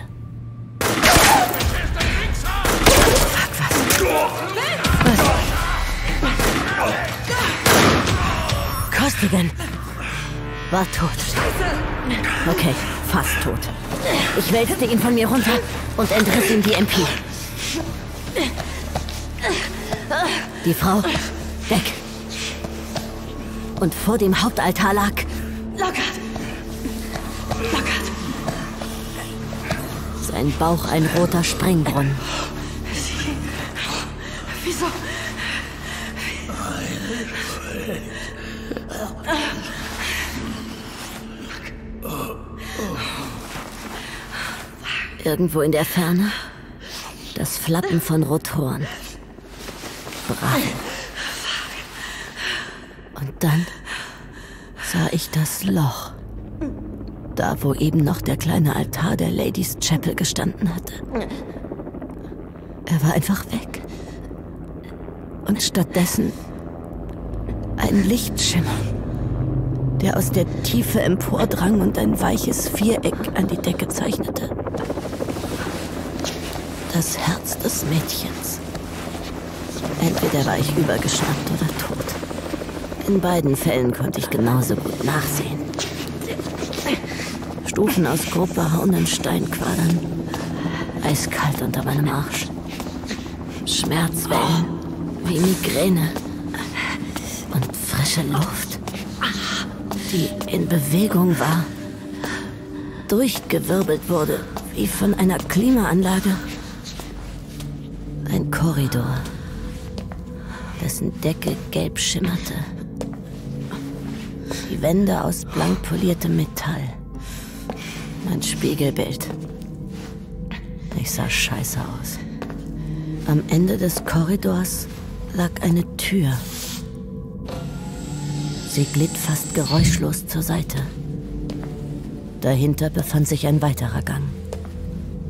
Costigan war tot. Okay, fast tot. Ich wälzte ihn von mir runter und entriss ihm die MP. Die Frau weg. Und vor dem Hauptaltar lag Lockhart! Lockhart! sein Bauch ein roter Springbrunnen. Irgendwo in der Ferne das Flappen von Rotoren. Bravo. Und dann sah ich das Loch. Da, wo eben noch der kleine Altar der Ladies Chapel gestanden hatte. Er war einfach weg. Und stattdessen ein Lichtschimmer, der aus der Tiefe empordrang und ein weiches Viereck an die Decke zeichnete. Das Herz des Mädchens. Entweder war ich übergeschnappt oder tot. In beiden Fällen konnte ich genauso gut nachsehen. Stufen aus grob behauenen Steinquadern. Eiskalt unter meinem Arsch. Schmerzwellen wie Migräne. Und frische Luft, die in Bewegung war. Durchgewirbelt wurde wie von einer Klimaanlage. Ein Korridor, dessen Decke gelb schimmerte. Die Wände aus blank poliertem Metall. Mein Spiegelbild. Ich sah scheiße aus. Am Ende des Korridors lag eine Tür. Sie glitt fast geräuschlos zur Seite. Dahinter befand sich ein weiterer Gang.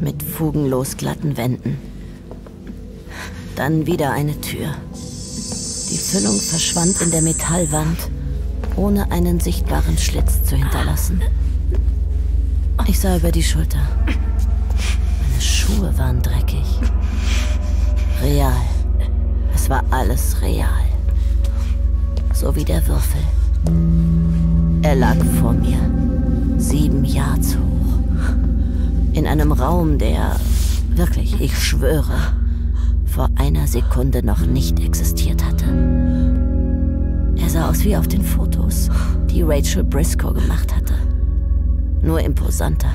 Mit fugenlos glatten Wänden. Dann wieder eine Tür. Die Füllung verschwand in der Metallwand, ohne einen sichtbaren Schlitz zu hinterlassen. Ich sah über die Schulter. Meine Schuhe waren dreckig. Real. Es war alles real. Wie der Würfel. Er lag vor mir. Sieben Yards hoch. In einem Raum, der, wirklich, ich schwöre, vor einer Sekunde noch nicht existiert hatte. Er sah aus wie auf den Fotos, die Rachel Briscoe gemacht hatte. Nur imposanter.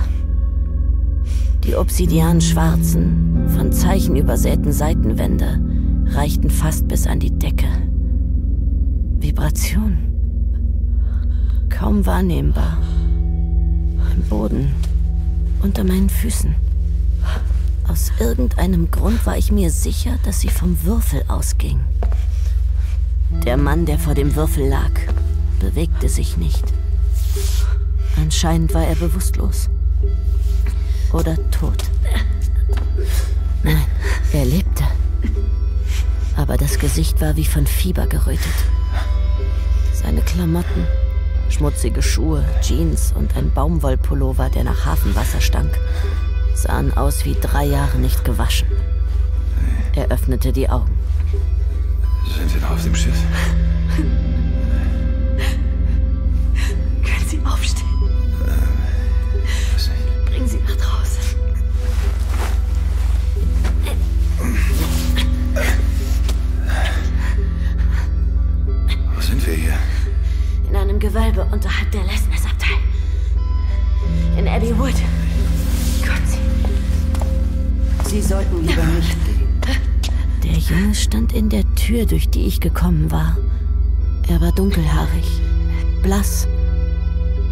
Die obsidian-schwarzen, von Zeichen übersäten Seitenwände reichten fast bis an die Decke. Vibration. Kaum wahrnehmbar. Im Boden. Unter meinen Füßen. Aus irgendeinem Grund war ich mir sicher, dass sie vom Würfel ausging. Der Mann, der vor dem Würfel lag, bewegte sich nicht. Anscheinend war er bewusstlos. Oder tot. Nein, er lebte. Aber das Gesicht war wie von Fieber gerötet. Seine Klamotten, schmutzige Schuhe, Jeans und ein Baumwollpullover, der nach Hafenwasser stank, sahen aus wie drei Jahre nicht gewaschen. Er öffnete die Augen. Sind wir noch auf dem Schiff? Gewölbe unterhalb der Lessness-Abteil. In Abbey Wood. Gott, Sie. Sie sollten lieber nicht gehen. Der Junge stand in der Tür, durch die ich gekommen war. Er war dunkelhaarig, blass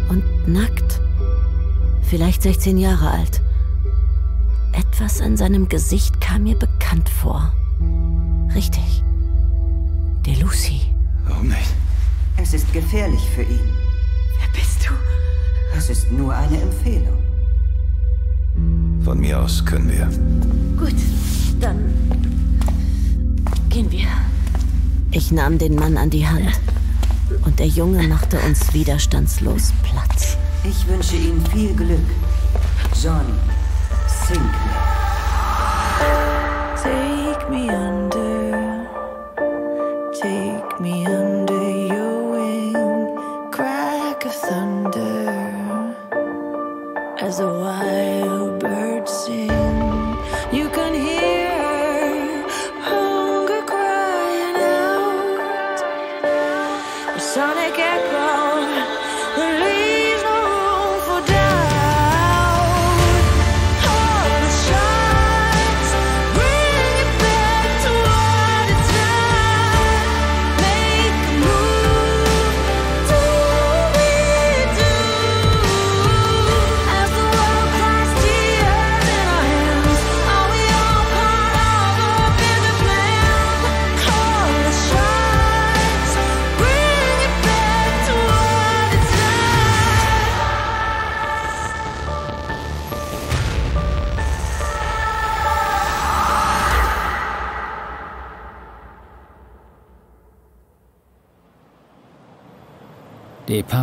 und nackt. Vielleicht 16 Jahre alt. Etwas an seinem Gesicht kam mir bekannt vor. Richtig. Der Lucy. Warum nicht? Es ist gefährlich für ihn. Wer bist du? Es ist nur eine Empfehlung. Von mir aus können wir. Gut, dann gehen wir. Ich nahm den Mann an die Hand und der Junge machte uns widerstandslos Platz. Ich wünsche Ihnen viel Glück. John Sinclair.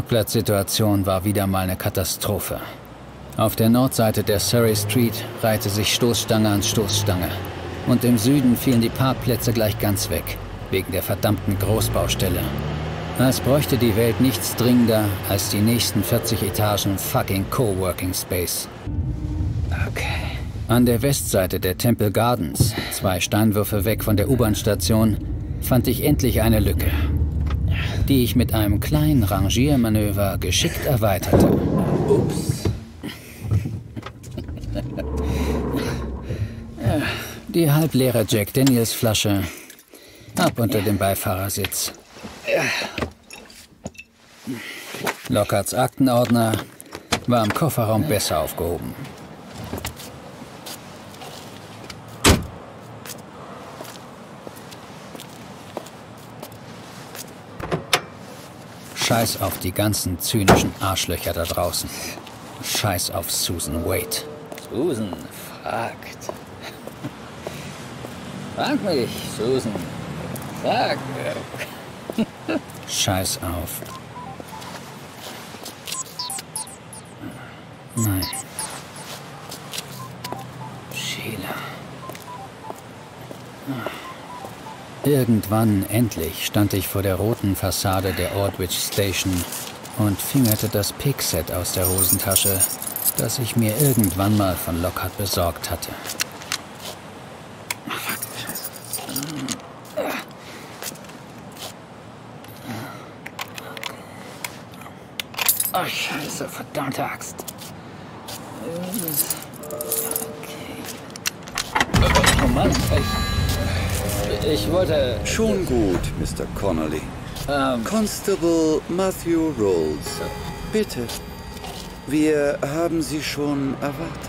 Parkplatzsituation war wieder mal eine Katastrophe. Auf der Nordseite der Surrey Street reihte sich Stoßstange an Stoßstange. Und im Süden fielen die Parkplätze gleich ganz weg, wegen der verdammten Großbaustelle. Als bräuchte die Welt nichts dringender als die nächsten 40 Etagen fucking Coworking Space. Okay. An der Westseite der Temple Gardens, zwei Steinwürfe weg von der U-Bahn-Station, fand ich endlich eine Lücke, die ich mit einem kleinen Rangiermanöver geschickt erweiterte. Ups. Die halbleere Jack Daniels Flasche ab unter dem Beifahrersitz. Lockharts Aktenordner war im Kofferraum besser aufgehoben. Scheiß auf die ganzen zynischen Arschlöcher da draußen. Scheiß auf Susan Wade. Susan fragt. Frag mich, Susan. Frag. Scheiß auf. Irgendwann, endlich, stand ich vor der roten Fassade der Aldwych Station und fingerte das Pickset aus der Hosentasche, das ich mir irgendwann mal von Lockhart besorgt hatte. Oh, scheiße, verdammte Axt. Ich, wollte... Schon gut, Mr. Connolly. Ähm. Constable Matthew Rolls. Bitte. Wir haben Sie schon erwartet.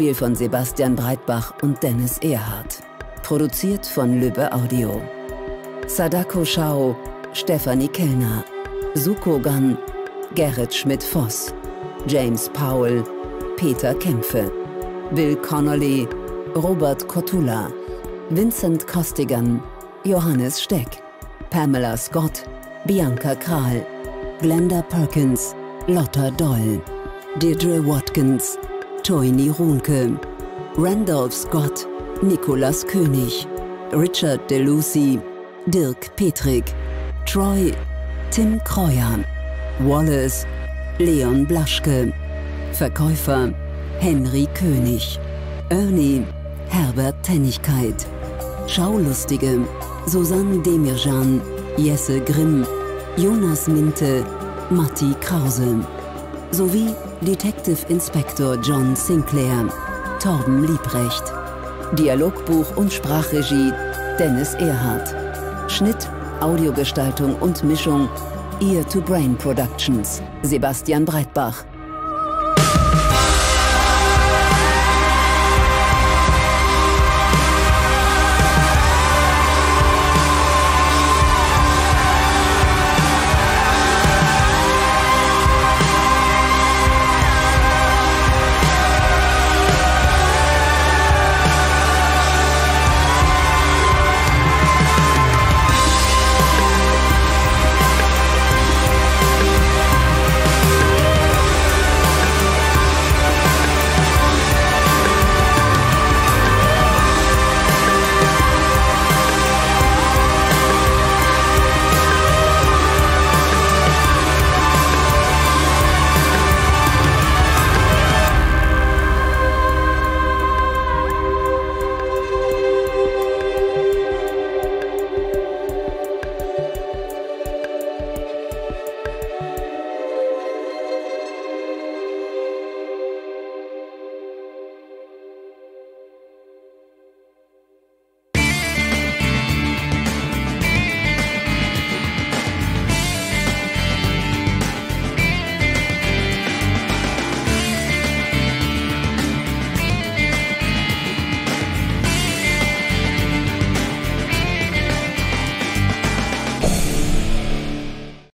Hörspiel von Sebastian Breitbach und Dennis Erhardt. Produziert von Lübbe Audio. Sadako Shao, Stefanie Kellner. Suko Gun, Gerrit Schmidt-Voss. James Powell, Peter Kämpfe. Bill Connolly, Robert Kotula. Vincent Costigan, Johannes Steck. Pamela Scott, Bianca Kral, Glenda Perkins, Lotta Doll, Deirdre Watkins, Toini Runke, Randolph Scott, Nicolas König, Richard DeLucy, Dirk Petrik, Troy, Tim Kreuer, Wallace, Leon Blaschke, Verkäufer, Henry König, Ernie, Herbert Tennigkeit, Schaulustige, Susanne Demirjan, Jesse Grimm, Jonas Minte, Matti Krause sowie Detective Inspector John Sinclair, Torben Liebrecht. Dialogbuch und Sprachregie Dennis Erhardt. Schnitt, Audiogestaltung und Mischung Ear to Brain Productions Sebastian Breitbach.